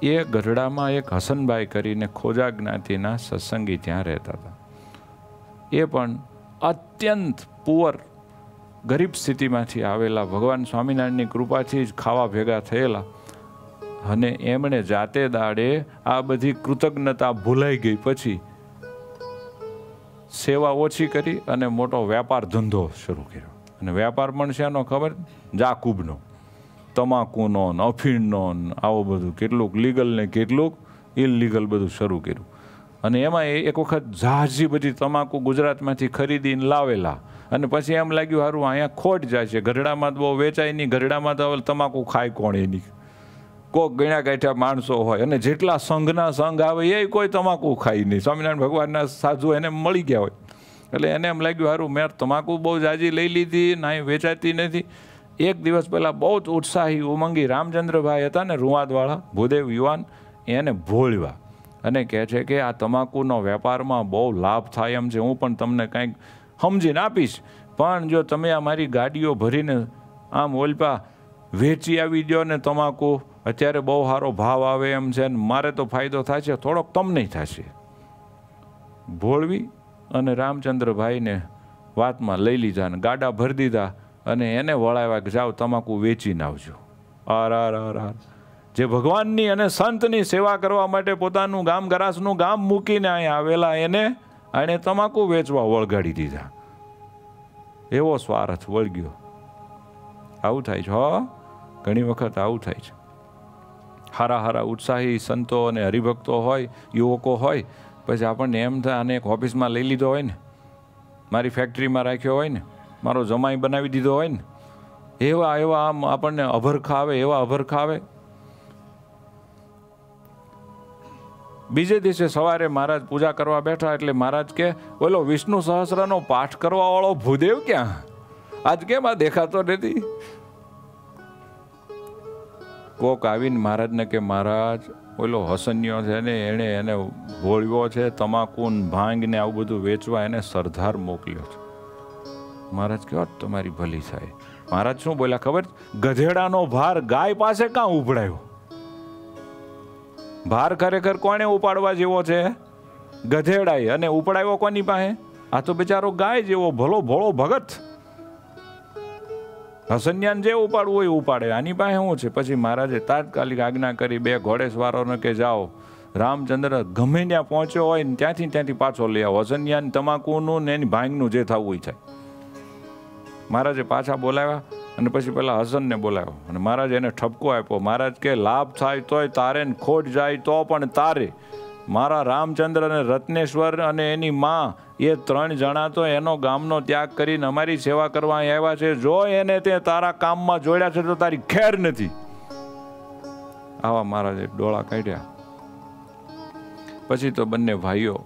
એ ગઢડામાં એક હસનભાઈ કરીને ખોજા જ્ઞાતિના સત્સંગી ત્યાં રહેતા હતા. એ પણ અત્યંત પુઅર, ગરીબ સ્થિતિમાંથી આવેલા, ભગવાન સ્વામિનારાયણની કૃપાથી જ ખાવા ભેગા થયેલા અને એમણે જાતે દાડે આ બધી કૃતજ્ઞતા ભૂલાઈ ગઈ પછી સેવા ઓછી કરી અને મોટો વેપાર ધંધો શરૂ કર્યો. અને વેપાર પણ શેનો ખબર? જાકુબનો. તમાકુનો અફીણનો આવો બધું કેટલુંક લીગલ ને કેટલુંક ઇલીગલ બધું શરૂ કર્યું. અને એમાં એક વખત ઝાઝી બધી તમાકુ ગુજરાતમાંથી ખરીદીને લાવેલા. અને પછી એમ લાગ્યું સારું અહીંયા ખોટ જાય છે. ગરડામાં તો બહુ વેચાય નહીં ગરડામાં તો તમાકુ ખાય કોણ એની? કોક ગણ્યા ગાંઠ્યા માણસો હોય. અને જેટલા સંઘના સંઘ આવે, એ કોઈ તમાકુ ખાય નહીં. સ્વામિનારાયણ ભગવાનના સાધુ એને મળી ગયા હોય. એટલે એને એમ લાગ્યું સારું મેં તમાકુ બહુ જાજી લઈ લીધી, ના વેચાતી નથી. એક દિવસ પહેલાં બહુ જ ઉત્સાહી ઉમંગી રામચંદ્રભાઈ હતા ને રૂવાદવાળા, ભૂદેવ યુવાન, એને ભોળવા અને કહે છે કે આ તમાકુનો વેપારમાં બહુ લાભ થાય એમ છે. હું પણ તમને કંઈક સમજીને આપીશ. પણ જો તમે આ મારી ગાડીઓ ભરીને આમ ઓલપા વેચી આવી દો ને તમાકુ, અત્યારે બહુ સારો ભાવ આવે એમ છે ને મારે તો ફાયદો છે, થોડોક તમને થશે ભોળવી અને રામચંદ્રભાઈને વાતમાં લઈ લીધા ને ગાડા ભરી દીધા. અને એને વળાવ્યા કે જાઓ, તમાકુ વેચીને આવજો. આર આર આર આર. જે ભગવાનની અને સંતની સેવા કરવા માટે પોતાનું ગામ, ગરાસનું ગામ મૂકીને અહીંયા આવેલા, એને એણે તમાકુ વેચવા વળગાડી દીધા. એવો સ્વાર્થ વળગ્યો. આવું થાય છે, હો. ઘણી વખત આવું થાય છે. હારા હારા, ઉત્સાહી સંતો અને હરિભક્તો હોય, યુવકો હોય, પછી આપણને એમ થાય, આને એક ઓફિસમાં લઈ લીધો હોય ને, મારી ફેક્ટરીમાં રાખ્યો હોય ને મારો જમાઈ બનાવી દીધો હોય ને, એવા એવા આમ આપણને અભરખા આવે, એવા અભરખા આવે. બીજે દિવસે સવારે મહારાજ પૂજા કરવા બેઠા એટલે મહારાજ કે, ઓલો વિષ્ણુ સહસ્રનો પાઠ કરવા વાળો ભૂદેવ ક્યાં? આજ કેમ આ દેખાતો નથી? કોક આવીને મહારાજને કે, મહારાજ, ઓલો હસન્યો છે ને, એણે એને ભોળ્યો છે તમાકુ ને ભાંગ ને આવું બધું વેચવા એને સરદાર મોકલ્યો છે. મહારાજ કહો તમારી ભલી થાય. મહારાજ શું બોલ્યા ખબર? ગધેડાનો ભાર ગાય પાસે કાં ઉભડાયો? ભાર ખરેખર કોણે ઉપાડવા જેવો છે? ગધેડાએ. અને ઉપડાવ્યો કોની પાસે? આ તો બિચારો ગાય જેવો ભલો ભોળો ભગત. હસન્યાન જે ઉપાડવું હોય ઉપાડે. આની પાસે શું છે? પછી મહારાજે તાત્કાલિક આજ્ઞા કરી બે ઘોડેસવારોને કે, જાઓ. રામચંદ્ર ગમે ત્યાં પહોંચ્યો હોય ને ત્યાંથી ત્યાંથી પાછો લઈ આવો. હસન્યાન તમાકુનું ને એની ભાંગનું જે થવું થાય. મહારાજે પાછા બોલાવ્યા અને પછી પેલા હસનને બોલાવ્યો અને મહારાજ એને ઠપકો આપ્યો, મહારાજ, કે લાભ થાય તોય તારે ખોટ જાય તો પણ તારે. મારા રામચંદ્ર અને રત્નેશ્વર અને એની માં, એ ત્રણ જણા તો એનો ગામનો ત્યાગ કરીને અમારી સેવા કરવા આવ્યા છે. જો એને તે તારા કામમાં જોડ્યા છે તો તારી ખેર નથી. આવા મહારાજે ડોળા કાઢ્યા. પછી તો બંને ભાઈઓ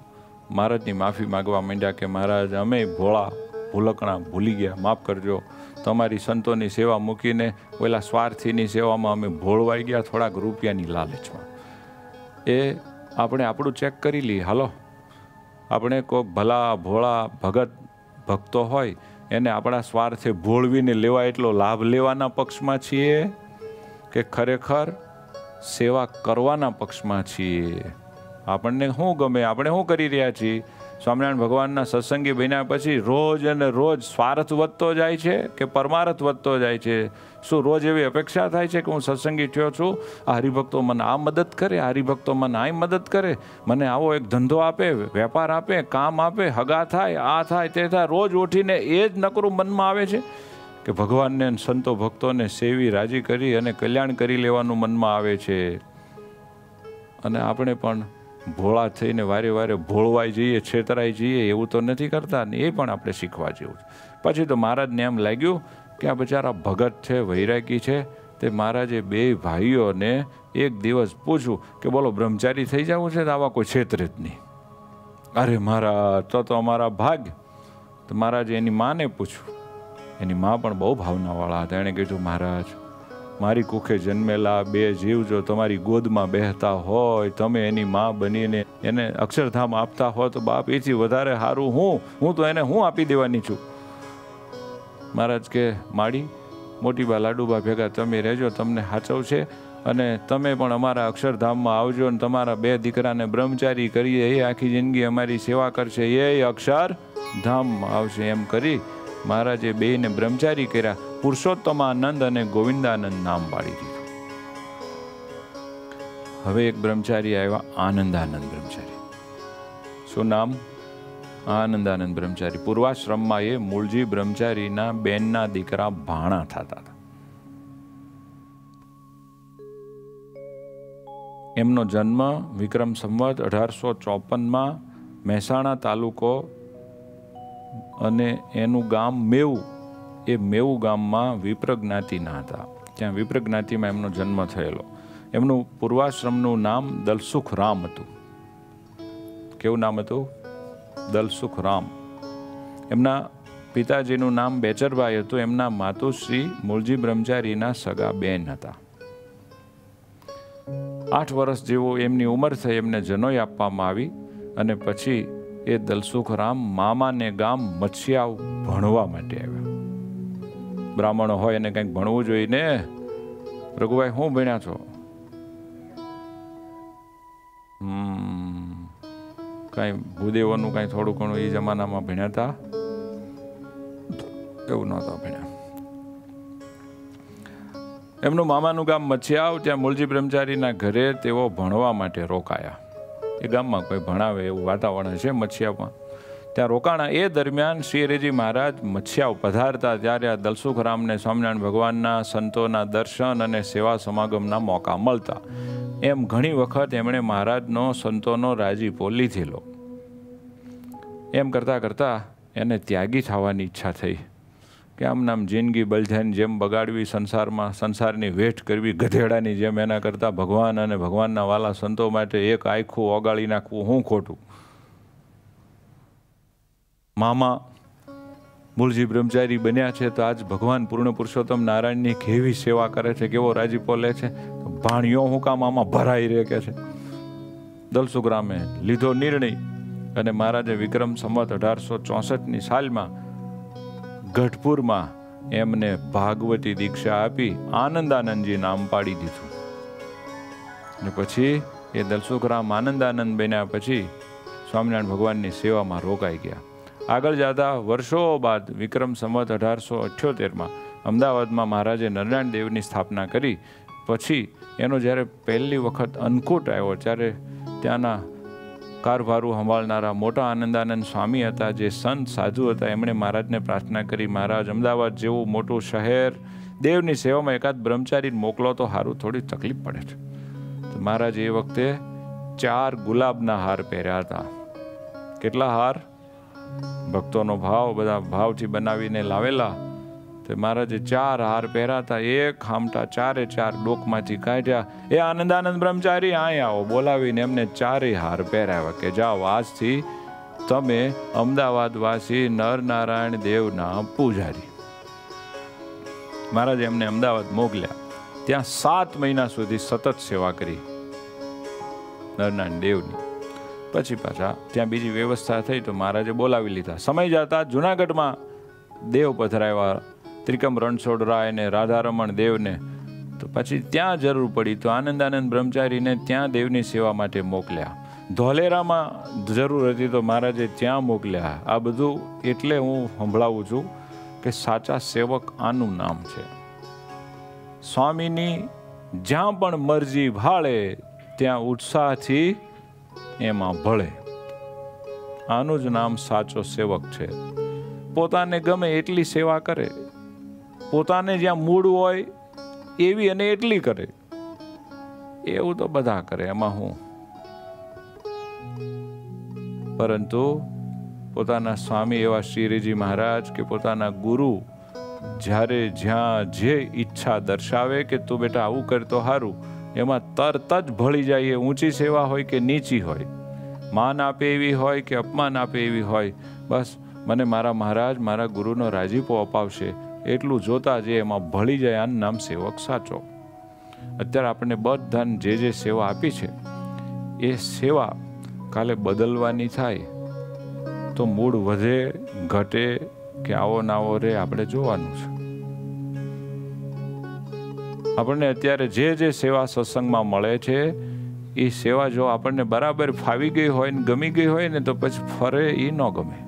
મહારાજની માફી માગવા માંડ્યા કે, મહારાજ, અમે ભોળા ભૂલકણા ભૂલી ગયા, માફ કરજો. તમારી સંતોની સેવા મૂકીને ઓલા સ્વાર્થીની સેવામાં અમે ભોળવાઈ ગયા થોડાક રૂપિયાની લાલચમાં. એ આપણે આપણું ચેક કરી લઈએ, હાલો. આપણે કોઈક ભલા, ભોળા, ભગત, ભક્તો હોય, એને આપણા સ્વાર્થે ભોળવીને લેવા એટલો લાભ લેવાના પક્ષમાં છીએ કે ખરેખર સેવા કરવાના પક્ષમાં છીએ? આપણને શું ગમે? આપણે શું કરી રહ્યા છીએ? સ્વામિનારાયણ ભગવાનના સત્સંગી બન્યા પછી રોજ અને રોજ સ્વાર્થ વધતો જાય છે કે પરમાર્થ વધતો જાય છે? શું રોજ એવી અપેક્ષા થાય છે કે હું સત્સંગી થયો છું? આ હરિભક્તો મને આ મદદ કરે હરિભક્તો મને આ મદદ કરે. મને આવો એક ધંધો આપે, વેપાર આપે, કામ આપે, હગા થાય, આ થાય, તે થાય. રોજ ઉઠીને એ જ નકરું મનમાં આવે છે કે ભગવાનને સંતો ભક્તોને સેવી, રાજી કરી અને કલ્યાણ કરી લેવાનું મનમાં આવે છે. અને આપણે પણ ભોળા થઈને વારે વારે ભોળવાઈ જઈએ, છેતરાઈ જઈએ, એવું તો નથી કરતા ને એ પણ આપણે શીખવા જેવું છે. પછી તો મહારાજને એમ લાગ્યું કે આ બિચારા ભગત છે, વૈરાગી છે, તે મહારાજે બે ભાઈઓને એક દિવસ પૂછ્યું કે બોલો, બ્રહ્મચારી થઈ જવું છે તો આવા કોઈ છેતરે જ નહીં. અરે મારા તો તો અમારા ભાગ. તો મહારાજે એની માને પૂછ્યું. એની મા પણ બહુ ભાવનાવાળા હતા. એણે કીધું, મહારાજ મારી કુખે જન્મેલા બે જીવ જો તમારી ગોદમાં બેહતા હોય, તમે એની મા બનીને એને અક્ષરધામ આપતા હો તો બાપ એથી વધારે સારું હું. હું તો એને હું આપી દેવાની છું. મહારાજ કે, માડી, મોટીબા લાડુબા ભેગા તમે રહેજો, તમને હાચવશે અને તમે પણ અમારા અક્ષરધામમાં આવજો અને તમારા બે દીકરાને બ્રહ્મચારી કરીએ. એ આખી જિંદગી અમારી સેવા કરશે. એ અક્ષરધામમાં આવશે. એમ કરી મહારાજે બેને બ્રહ્મચારી કર્યા. પુરુષોત્તમાનંદ અને ગોવિંદાનંદ નામ પાડી દીધું. હવે એક બ્રહ્મચારી આવ્યા, આનંદાનંદ બ્રહ્મચારી. શું નામ? આનંદાનંદ બ્રહ્મચારી. પૂર્વાશ્રમમાં એ મૂળજી બ્રહ્મચારીના બેનના દીકરા ભાણા થતા હતા. એમનો જન્મ વિક્રમ સંવત અઢારસો ચોપનમાં મહેસાણા તાલુકો અને એનું ગામ મેવું એ મેવું ગામમાં વિપ્રજ્ઞાતિના હતા. ત્યાં વિપ્રજ્ઞાતિમાં એમનો જન્મ થયેલો. એમનું પૂર્વાશ્રમનું નામ દલસુખ રામ હતું. કેવું નામ હતું? દલસુખ રામ. એમના પિતાજીનું નામ બેચરભાઈ હતું. એમના માતુશ્રી મૂળજી બ્રહ્મચારીના સગા બેન હતા. આઠ વર્ષ જેવો એમની ઉંમર થઈ, એમને જનોઈ આપવામાં આવી અને પછી એ દલસુખરામ મામાને ગામ મચ્છિયાવ ભણવા માટે આવ્યા. બ્રાહ્મણો હોય એને કંઈક ભણવું જોઈએ ને રઘુભાઈ શું ભણ્યા છો? કાંઈ ભૂદેવોનું કાંઈ થોડું ઘણું એ જમાનામાં ભણ્યા હતા એવું નહોતા ભણ્યા. એમનું મામાનું ગામ મચ્છિયાવ ત્યાં મૂળજી બ્રહ્મચારીના ઘરે તેઓ ભણવા માટે રોકાયા. એ ગામમાં કોઈ ભણાવે એવું વાતાવરણ છે મચ્છિયામાં? ત્યાં રોકાણા એ દરમિયાન શ્રીહરિજી મહારાજ મચ્છિયા પધારતા ત્યારે આ દલસુખરામને સ્વામિનારાયણ ભગવાનના સંતોના દર્શન અને સેવા સમાગમના મોકા મળતા. એમ ઘણી વખત એમણે મહારાજનો સંતોનો રાજીપો લીધેલો. એમ કરતાં કરતાં એને ત્યાગી થવાની ઈચ્છા થઈ. કે આમ નામ જિંદગી બલજાની જેમ બગાડવી, સંસારમાં સંસારની વેઠ કરવી, ગધેડાની જેમ એના કરતાં ભગવાન અને ભગવાનના વાલા સંતો માટે એક આખું ઓગાળી નાખવું હું ખોટું? મામા મૂળજી બ્રહ્મચારી બન્યા છે તો આજ ભગવાન પૂર્ણ પુરુષોત્તમ નારાયણની કેવી સેવા કરે છે, કેવો રાજીપો લે છે? ભાણિયો હું કામ આમાં ભરાઈ રહે કે છે? દલસુગ્રામે લીધો નિર્ણય અને મહારાજે વિક્રમ સંવત અઢારસો ચોસઠની સાલમાં ગઢપુરમાં એમને ભાગવતી દીક્ષા આપી આનંદાનંદજી નામ પાડી દીધું. અને પછી એ દલસુખરામ આનંદાનંદ બન્યા પછી સ્વામિનારાયણ ભગવાનની સેવામાં રોકાઈ ગયા. આગળ જતા વર્ષો બાદ વિક્રમ સંવત અઢારસો અઠ્યોતેરમાં અમદાવાદમાં મહારાજે નરનારાયણ દેવની સ્થાપના કરી. પછી એનો જ્યારે પહેલી વખત અન્નકૂટ આવ્યો, ત્યારે ત્યાંના કારભારું સંભાળનારા મોટા આનંદાનંદ સ્વામી હતા, જે સંત, સાધુ હતા. એમણે મહારાજને પ્રાર્થના કરી, મહારાજ, અમદાવાદ જેવું મોટું શહેર દેવની સેવામાં એકાદ બ્રહ્મચારી મોકલો તો સારું થોડી તકલીફ પડે છે. તો મહારાજ એ વખતે ચાર ગુલાબના હાર પહેર્યા હતા. કેટલા હાર? ભક્તોનો ભાવ, બધા ભાવથી બનાવીને લાવેલા. તે મહારાજે ચાર હાર પહેરા હતા એક ખામટા ચારે ચાર ડોકમાંથી કાઢ્યા. એ આનંદાનંદ બ્રહ્મચારી અહીંયા આવો, બોલાવીને એમને ચારે હાર પહેરાવ્યા કે, જાઓ, આજથી તમે અમદાવાદ વાસી નરનારાયણ દેવના પૂજારી. મહારાજ એમને અમદાવાદ મોકલ્યા. ત્યાં સાત મહિના સુધી સતત સેવા કરી નરનારાયણ દેવની. પછી પાછા ત્યાં બીજી વ્યવસ્થા થઈ તો મહારાજે બોલાવી લીધા. સમય જતા જુનાગઢમાં દેવ પધરાવ્યા ત્રિકમ રણછોડરાય ને રાધારમણ દેવને, તો પછી ત્યાં જરૂર પડી તો આનંદાનંદ બ્રહ્મચારીને ત્યાં દેવની સેવા માટે મોકલ્યા. ધોલેરામાં જરૂર હતી તો મહારાજે ત્યાં મોકલ્યા. આ બધું એટલે હું સંભળાવું છું કે સાચા સેવક આનું નામ છે. સ્વામીની જ્યાં પણ મરજી ભાળે, ત્યાં ઉત્સાહથી એમાં ભળે. આનું જ નામ સાચો સેવક છે. પોતાને ગમે એટલી સેવા કરે. પોતાને જ્યાં મૂડ હોય, એવી અને એટલી કરે. એવું તો બધા કરે એમાં હું? પરંતુ પોતાના સ્વામી એવા શ્રીજી મહારાજ કે પોતાના ગુરુ જ્યારે જ્યાં જે ઈચ્છા દર્શાવે કે તું બેટા આવું કર તો સારું એમાં તરત જ ભળી જાય ઊંચી સેવા હોય કે નીચી હોય. માન આપે એવી હોય કે અપમાન આપે એવી હોય. બસ, મને મારા મહારાજ મારા ગુરુનો રાજીપો અપાવશે. એટલું જોતા જે એમાં ભળી જાય આન નામ સેવક સાચો. અત્યારે આપણને બધાને જે જે સેવા આપી છે, એ સેવા કાલે બદલવાની થાય તો મૂળ વધે, ઘટે કે આવો નાવો રે આપણે જોવાનું છે. આપણને અત્યારે જે જે સેવા સત્સંગમાં મળે છે, એ સેવા જો આપણને બરાબર ફાવી ગઈ હોય ને ગમી ગઈ હોય ને તો પછી ફરે એ ન ગમે.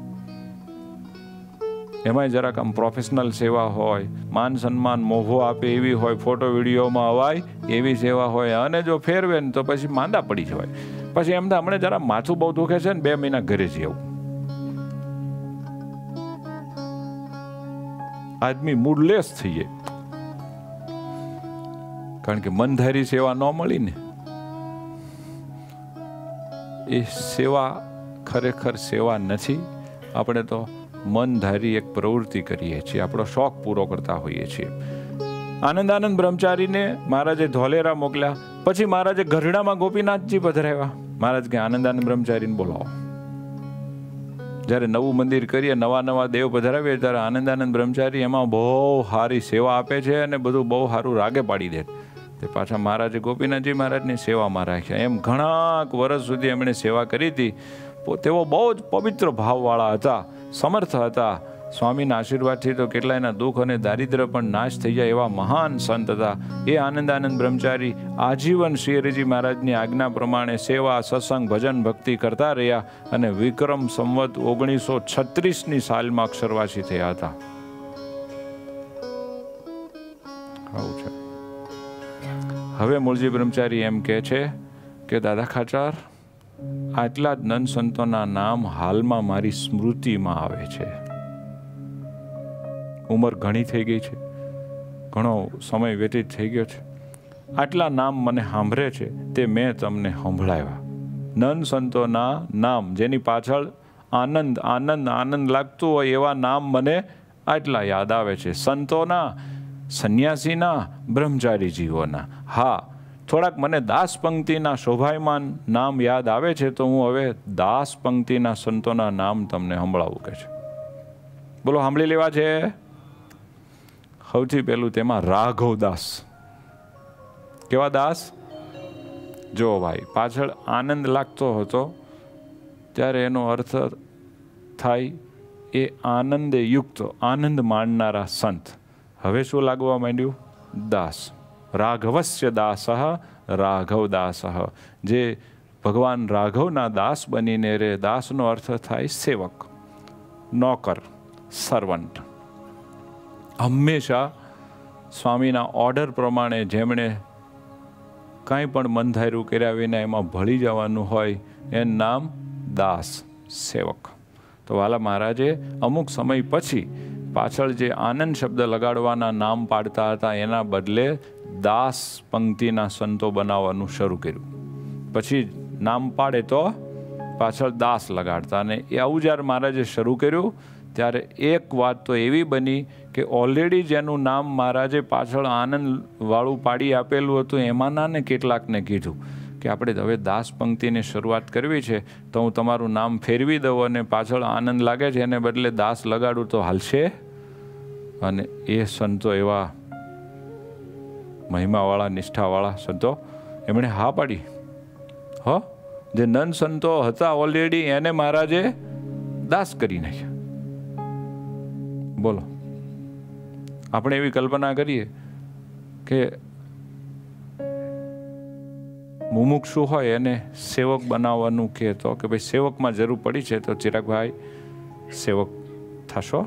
એમાંય જરાક આમ પ્રોફેશનલ સેવા હોય, માન સન્માન, મોભો આપે એવી હોય ફોટો વિડીયોમાં અવાય, એવી સેવા હોય. અને જો ફેરવે ને તો પછી માંદા પડી જવાય. પછી એમ હમણાં જરા માથું બહુ દુખે છે ને, બે મહિના ઘરે જ એવું આદમી મૂડલેસ થઈ જાય. કારણ કે મનધારી સેવા ન મળી ને. એ સેવા ખરેખર સેવા નથી. આપણે તો મનધારી એક પ્રવૃત્તિ કરીએ છીએ. આપણો શોખ પૂરો કરતા હોઈએ છીએ. આનંદ આનંદ બ્રહ્મચારીને મહારાજે ધોલેરા મોકલ્યા. પછી મહારાજે ગઢડામાં ગોપીનાથજી પધરાવ્યા. મહારાજ કે આનંદ આનંદ બ્રહ્મચારીને બોલાવો. જ્યારે નવું મંદિર કરીએ, નવા નવા દેવ પધરાવીએ, ત્યારે આનંદ આનંદ બ્રહ્મચારી એમાં બહુ સારી સેવા આપે છે અને બધું બહુ સારું રાગે પાડી દે. તે પાછા મહારાજે ગોપીનાથજી મહારાજની સેવામાં રાખ્યા. એમ ઘણા વર્ષ સુધી એમણે સેવા કરી હતી. તેઓ બહુ જ પવિત્ર ભાવવાળા હતા. સમર્થ હતા. સ્વામીના આશીર્વાદથી તો કેટલાયના દુઃખ અને દારિદ્ર પણ નાશ થઈ જાય એવા મહાન સંત હતા. એ આનંદ આનંદ બ્રહ્મચારી આજીવન શ્રી હરિજી મહારાજની આજ્ઞા પ્રમાણે સેવા, સત્સંગ, ભજન, ભક્તિ કરતા રહ્યા અને વિક્રમ સંવત ઓગણીસો છત્રીસની સાલમાં અક્ષરવાસી થયા હતા. હવે મૂળજી બ્રહ્મચારી એમ કહે છે કે, દાદા ખાચાર આટલા જ નંદ સંતોના નામ હાલમાં મારી સ્મૃતિમાં આવે છે. ઉંમર ઘણી થઈ ગઈ છે. ઘણો સમય વ્યતીત થઈ ગયો છે. આટલા નામ મને સાંભળે છે તે મેં તમને સંભળાવ્યા. નંદ સંતોના નામ જેની પાછળ આનંદ આનંદ આનંદ લાગતું હોય એવા નામ મને આટલા યાદ આવે છે. સંતોના, સંન્યાસીના બ્રહ્મચારી જીવોના હા થોડાક મને દાસ પંક્તિના શોભાયમાન નામ યાદ આવે છે, તો હું હવે દાસ પંક્તિના સંતોના નામ તમને સંભળાવું કે છે. બોલો, સાંભળી લેવા છે? સૌથી પહેલું તેમાં રાઘવ દાસ. કેવા દાસ? જો ભાઈ, પાછળ આનંદ લાગતો હતો, ત્યારે એનો અર્થ થાય એ આનંદે યુક્ત, આનંદ માણનારા સંત. હવે શું લાગવા માંડ્યું? દાસ. રાઘવસ્ય દાસ રાઘવ દાસ જે ભગવાન રાઘવના દાસ બનીને રે દાસનો અર્થ થાય સેવક નોકર સર્વન્ટ હંમેશા સ્વામીના ઓર્ડર પ્રમાણે જેમણે કાંઈ પણ મંધાર્યું કર્યા વિના એમાં ભળી જવાનું હોય એનું નામ દાસ સેવક તો વાલા મહારાજે અમુક સમય પછી પાછળ જે આનંદ શબ્દ લગાડવાના નામ પાડતા હતા, એના બદલે દાસ પંક્તિના સંતો બનાવવાનું શરૂ કર્યું. પછી નામ પાડે તો પાછળ દાસ લગાડતા અને એ આવું જ્યારે મહારાજે શરૂ કર્યું, ત્યારે એક વાત તો એવી બની કે ઓલરેડી જેનું નામ મહારાજે પાછળ આનંદવાળું પાડી આપેલું હતું એમાંના ને કેટલાકને કીધું. કે આપણે હવે દાસ પંક્તિની શરૂઆત કરવી છે, તો હું તમારું નામ ફેરવી દઉં અને પાછળ આનંદ લાગે છે, એને બદલે દાસ લગાડું તો હાલશે? અને એ સંતો એવા મહિમાવાળા, નિષ્ઠાવાળા સંતો એમણે હા પાડી. હો, જે નન સંતો હતા ઓલરેડી એને મહારાજે દાસ કરી નાખ્યા. બોલો. આપણે એવી કલ્પના કરીએ કે મુમુક્ષુ હોય એને સેવક બનાવવાનું કહેતો કે ભાઈ સેવકમાં જરૂર પડી છે તો ચિરાગભાઈ સેવક થશો.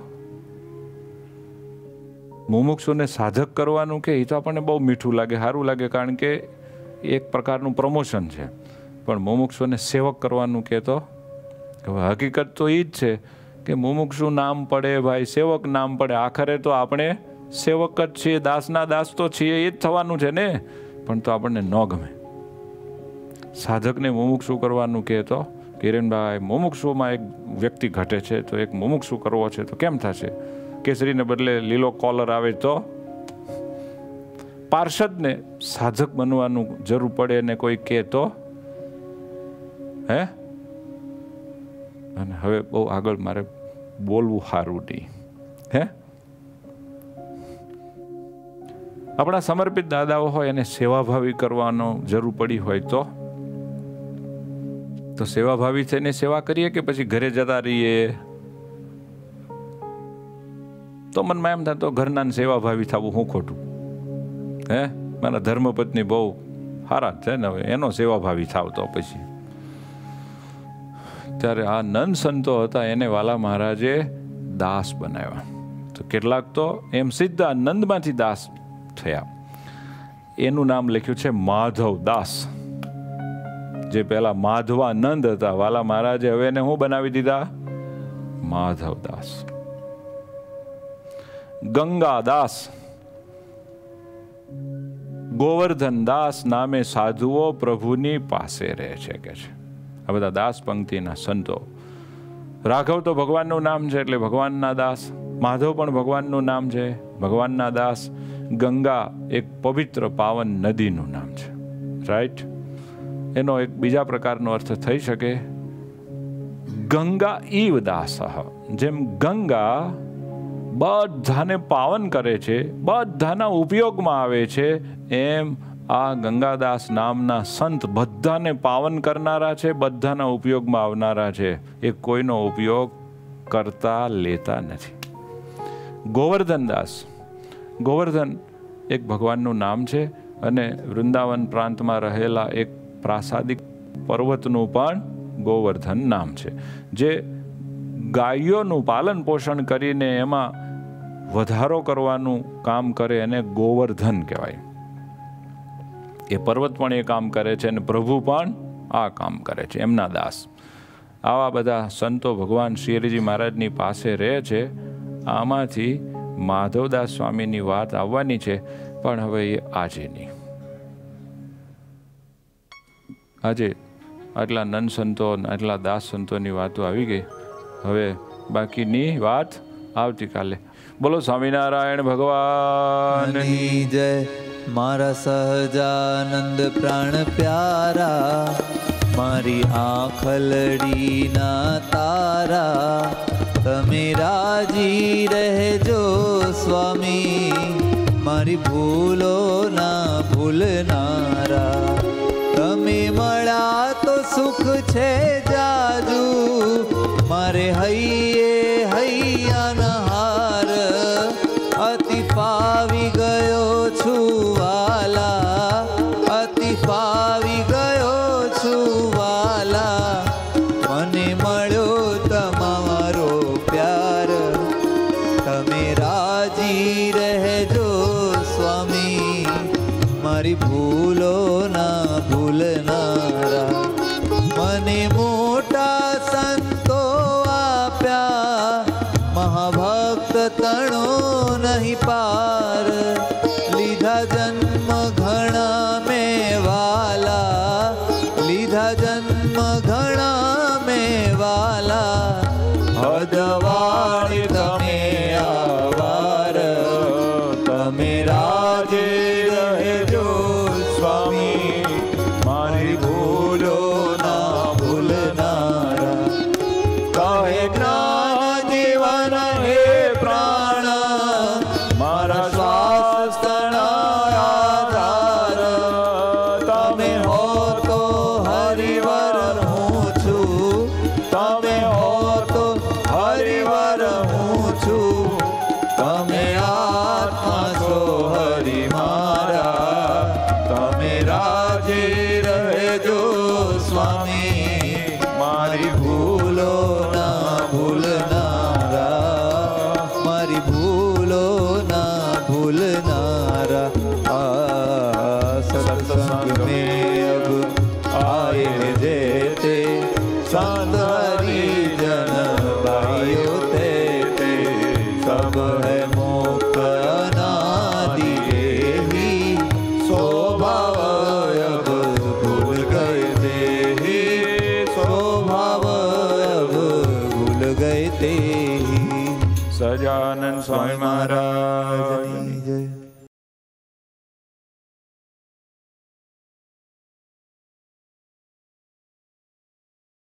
મુમુક્ષુને સાધક કરવાનું કે એ તો આપણને બહુ મીઠું લાગે, સારું લાગે કારણ કે એક પ્રકારનું પ્રમોશન છે. પણ મુમુક્ષુને સેવક કરવાનું કહેતો તો હકીકત તો એ જ છે કે મુમુક્ષુ નામ પડે, ભાઈ સેવક નામ પડે. આખરે તો આપણે સેવક જ છીએ, દાસના દાસ તો છીએ એ જ થવાનું છે ને? પણ તો આપણને ન ગમે. સાધકને મુમુક્ષુ કરવાનું કહે તો, કિરણભાઈ, મુમુક્ષુમાં એક વ્યક્તિ ઘટે છે, તો એક મુમુક્ષુ કરવો છે, તો કેમ થશે? કેસરીને બદલે લીલો કોલર આવે તો? પાર્ષદને સાધક બનવાનું જરૂર પડે ને કોઈ કહે તો? હે? અને હવે બહુ આગળ મારે બોલવું સારું નહીં હે? આપણા સમર્પિત દાદાઓ હોય એને સેવાભાવી કરવાનો જરૂર પડી હોય તો? તો સેવાભાવી થઈને સેવા કરીએ કે પછી ઘરે જતા રહીએ? તો મનમાં એમ થાય, તો ઘરના સેવાભાવી થવું હું ખોટું? હે? મારા ધર્મપત્ની બહુ સારા છે ને હવે, એનો સેવાભાવી થાવ તો પછી. ત્યારે આ નંદ સંતો હતા, એને વાલા મહારાજે દાસ બનાવ્યા. તો કેટલાક તો એમ સીધા નંદમાંથી દાસ થયા. એનું નામ લખ્યું છે માધવ દાસ. જે પહેલા માધવાનંદ હતા. વાલા મહારાજે હવે એને હું બનાવી દીધા? માધવદાસ. ગંગાદાસ. ગોવર્ધન દાસ નામે સાધુઓ પ્રભુની પાસે રહે છે કે છે. આ બધા દાસ પંક્તિના સંતો. રાઘવ તો ભગવાનનું નામ છે એટલે ભગવાનના દાસ. માધવ પણ ભગવાનનું નામ છે. ભગવાનના દાસ. ગંગા એક પવિત્ર પાવન નદીનું નામ છે. રાઈટ એનો એક બીજા પ્રકારનો અર્થ થઈ શકે. ગંગા ઈવ દાસહ જેમ ગંગા બધાને પાવન કરે છે, બધાના ઉપયોગમાં આવે છે, એમ આ ગંગાદાસ નામના સંત બધાને પાવન કરનારા છે, બધાના ઉપયોગમાં આવનારા છે. એ કોઈનો ઉપયોગ કરતા લેતા નથી. ગોવર્ધન દાસ. ગોવર્ધન એક ભગવાનનું નામ છે અને વૃંદાવન પ્રાંતમાં રહેલા એક પ્રાસાદિક પર્વતનું પણ ગોવર્ધન નામ છે. જે ગાયોનું પાલન પોષણ કરીને એમાં વધારો કરવાનું કામ કરે એને ગોવર્ધન કહેવાય. એ પર્વત પણ એ કામ કરે છે અને પ્રભુ પણ આ કામ કરે છે, એમના દાસ. આવા બધા સંતો ભગવાન શ્રીહરિજી મહારાજની પાસે રહે છે. આમાંથી માધવદાસ સ્વામીની વાત આવવાની છે, પણ હવે એ આજે નહીં. આજે આટલા નન સંતો આટલા દાસ સંતોની વાતો આવી ગઈ. હવે બાકીની વાત આવતીકાલે. બોલો સ્વામિનારાયણ ભગવાન. જય. મારા સહજાનંદ પ્રાણ પ્યારા. મારી આંખલડીના તારા. તમે રાજી રહેજો સ્વામી. મારી ભૂલો ના ભૂલનારા. મળ્યા તો સુખ છે જાજુ. મારે હૈયે ઘણા મેં વાલા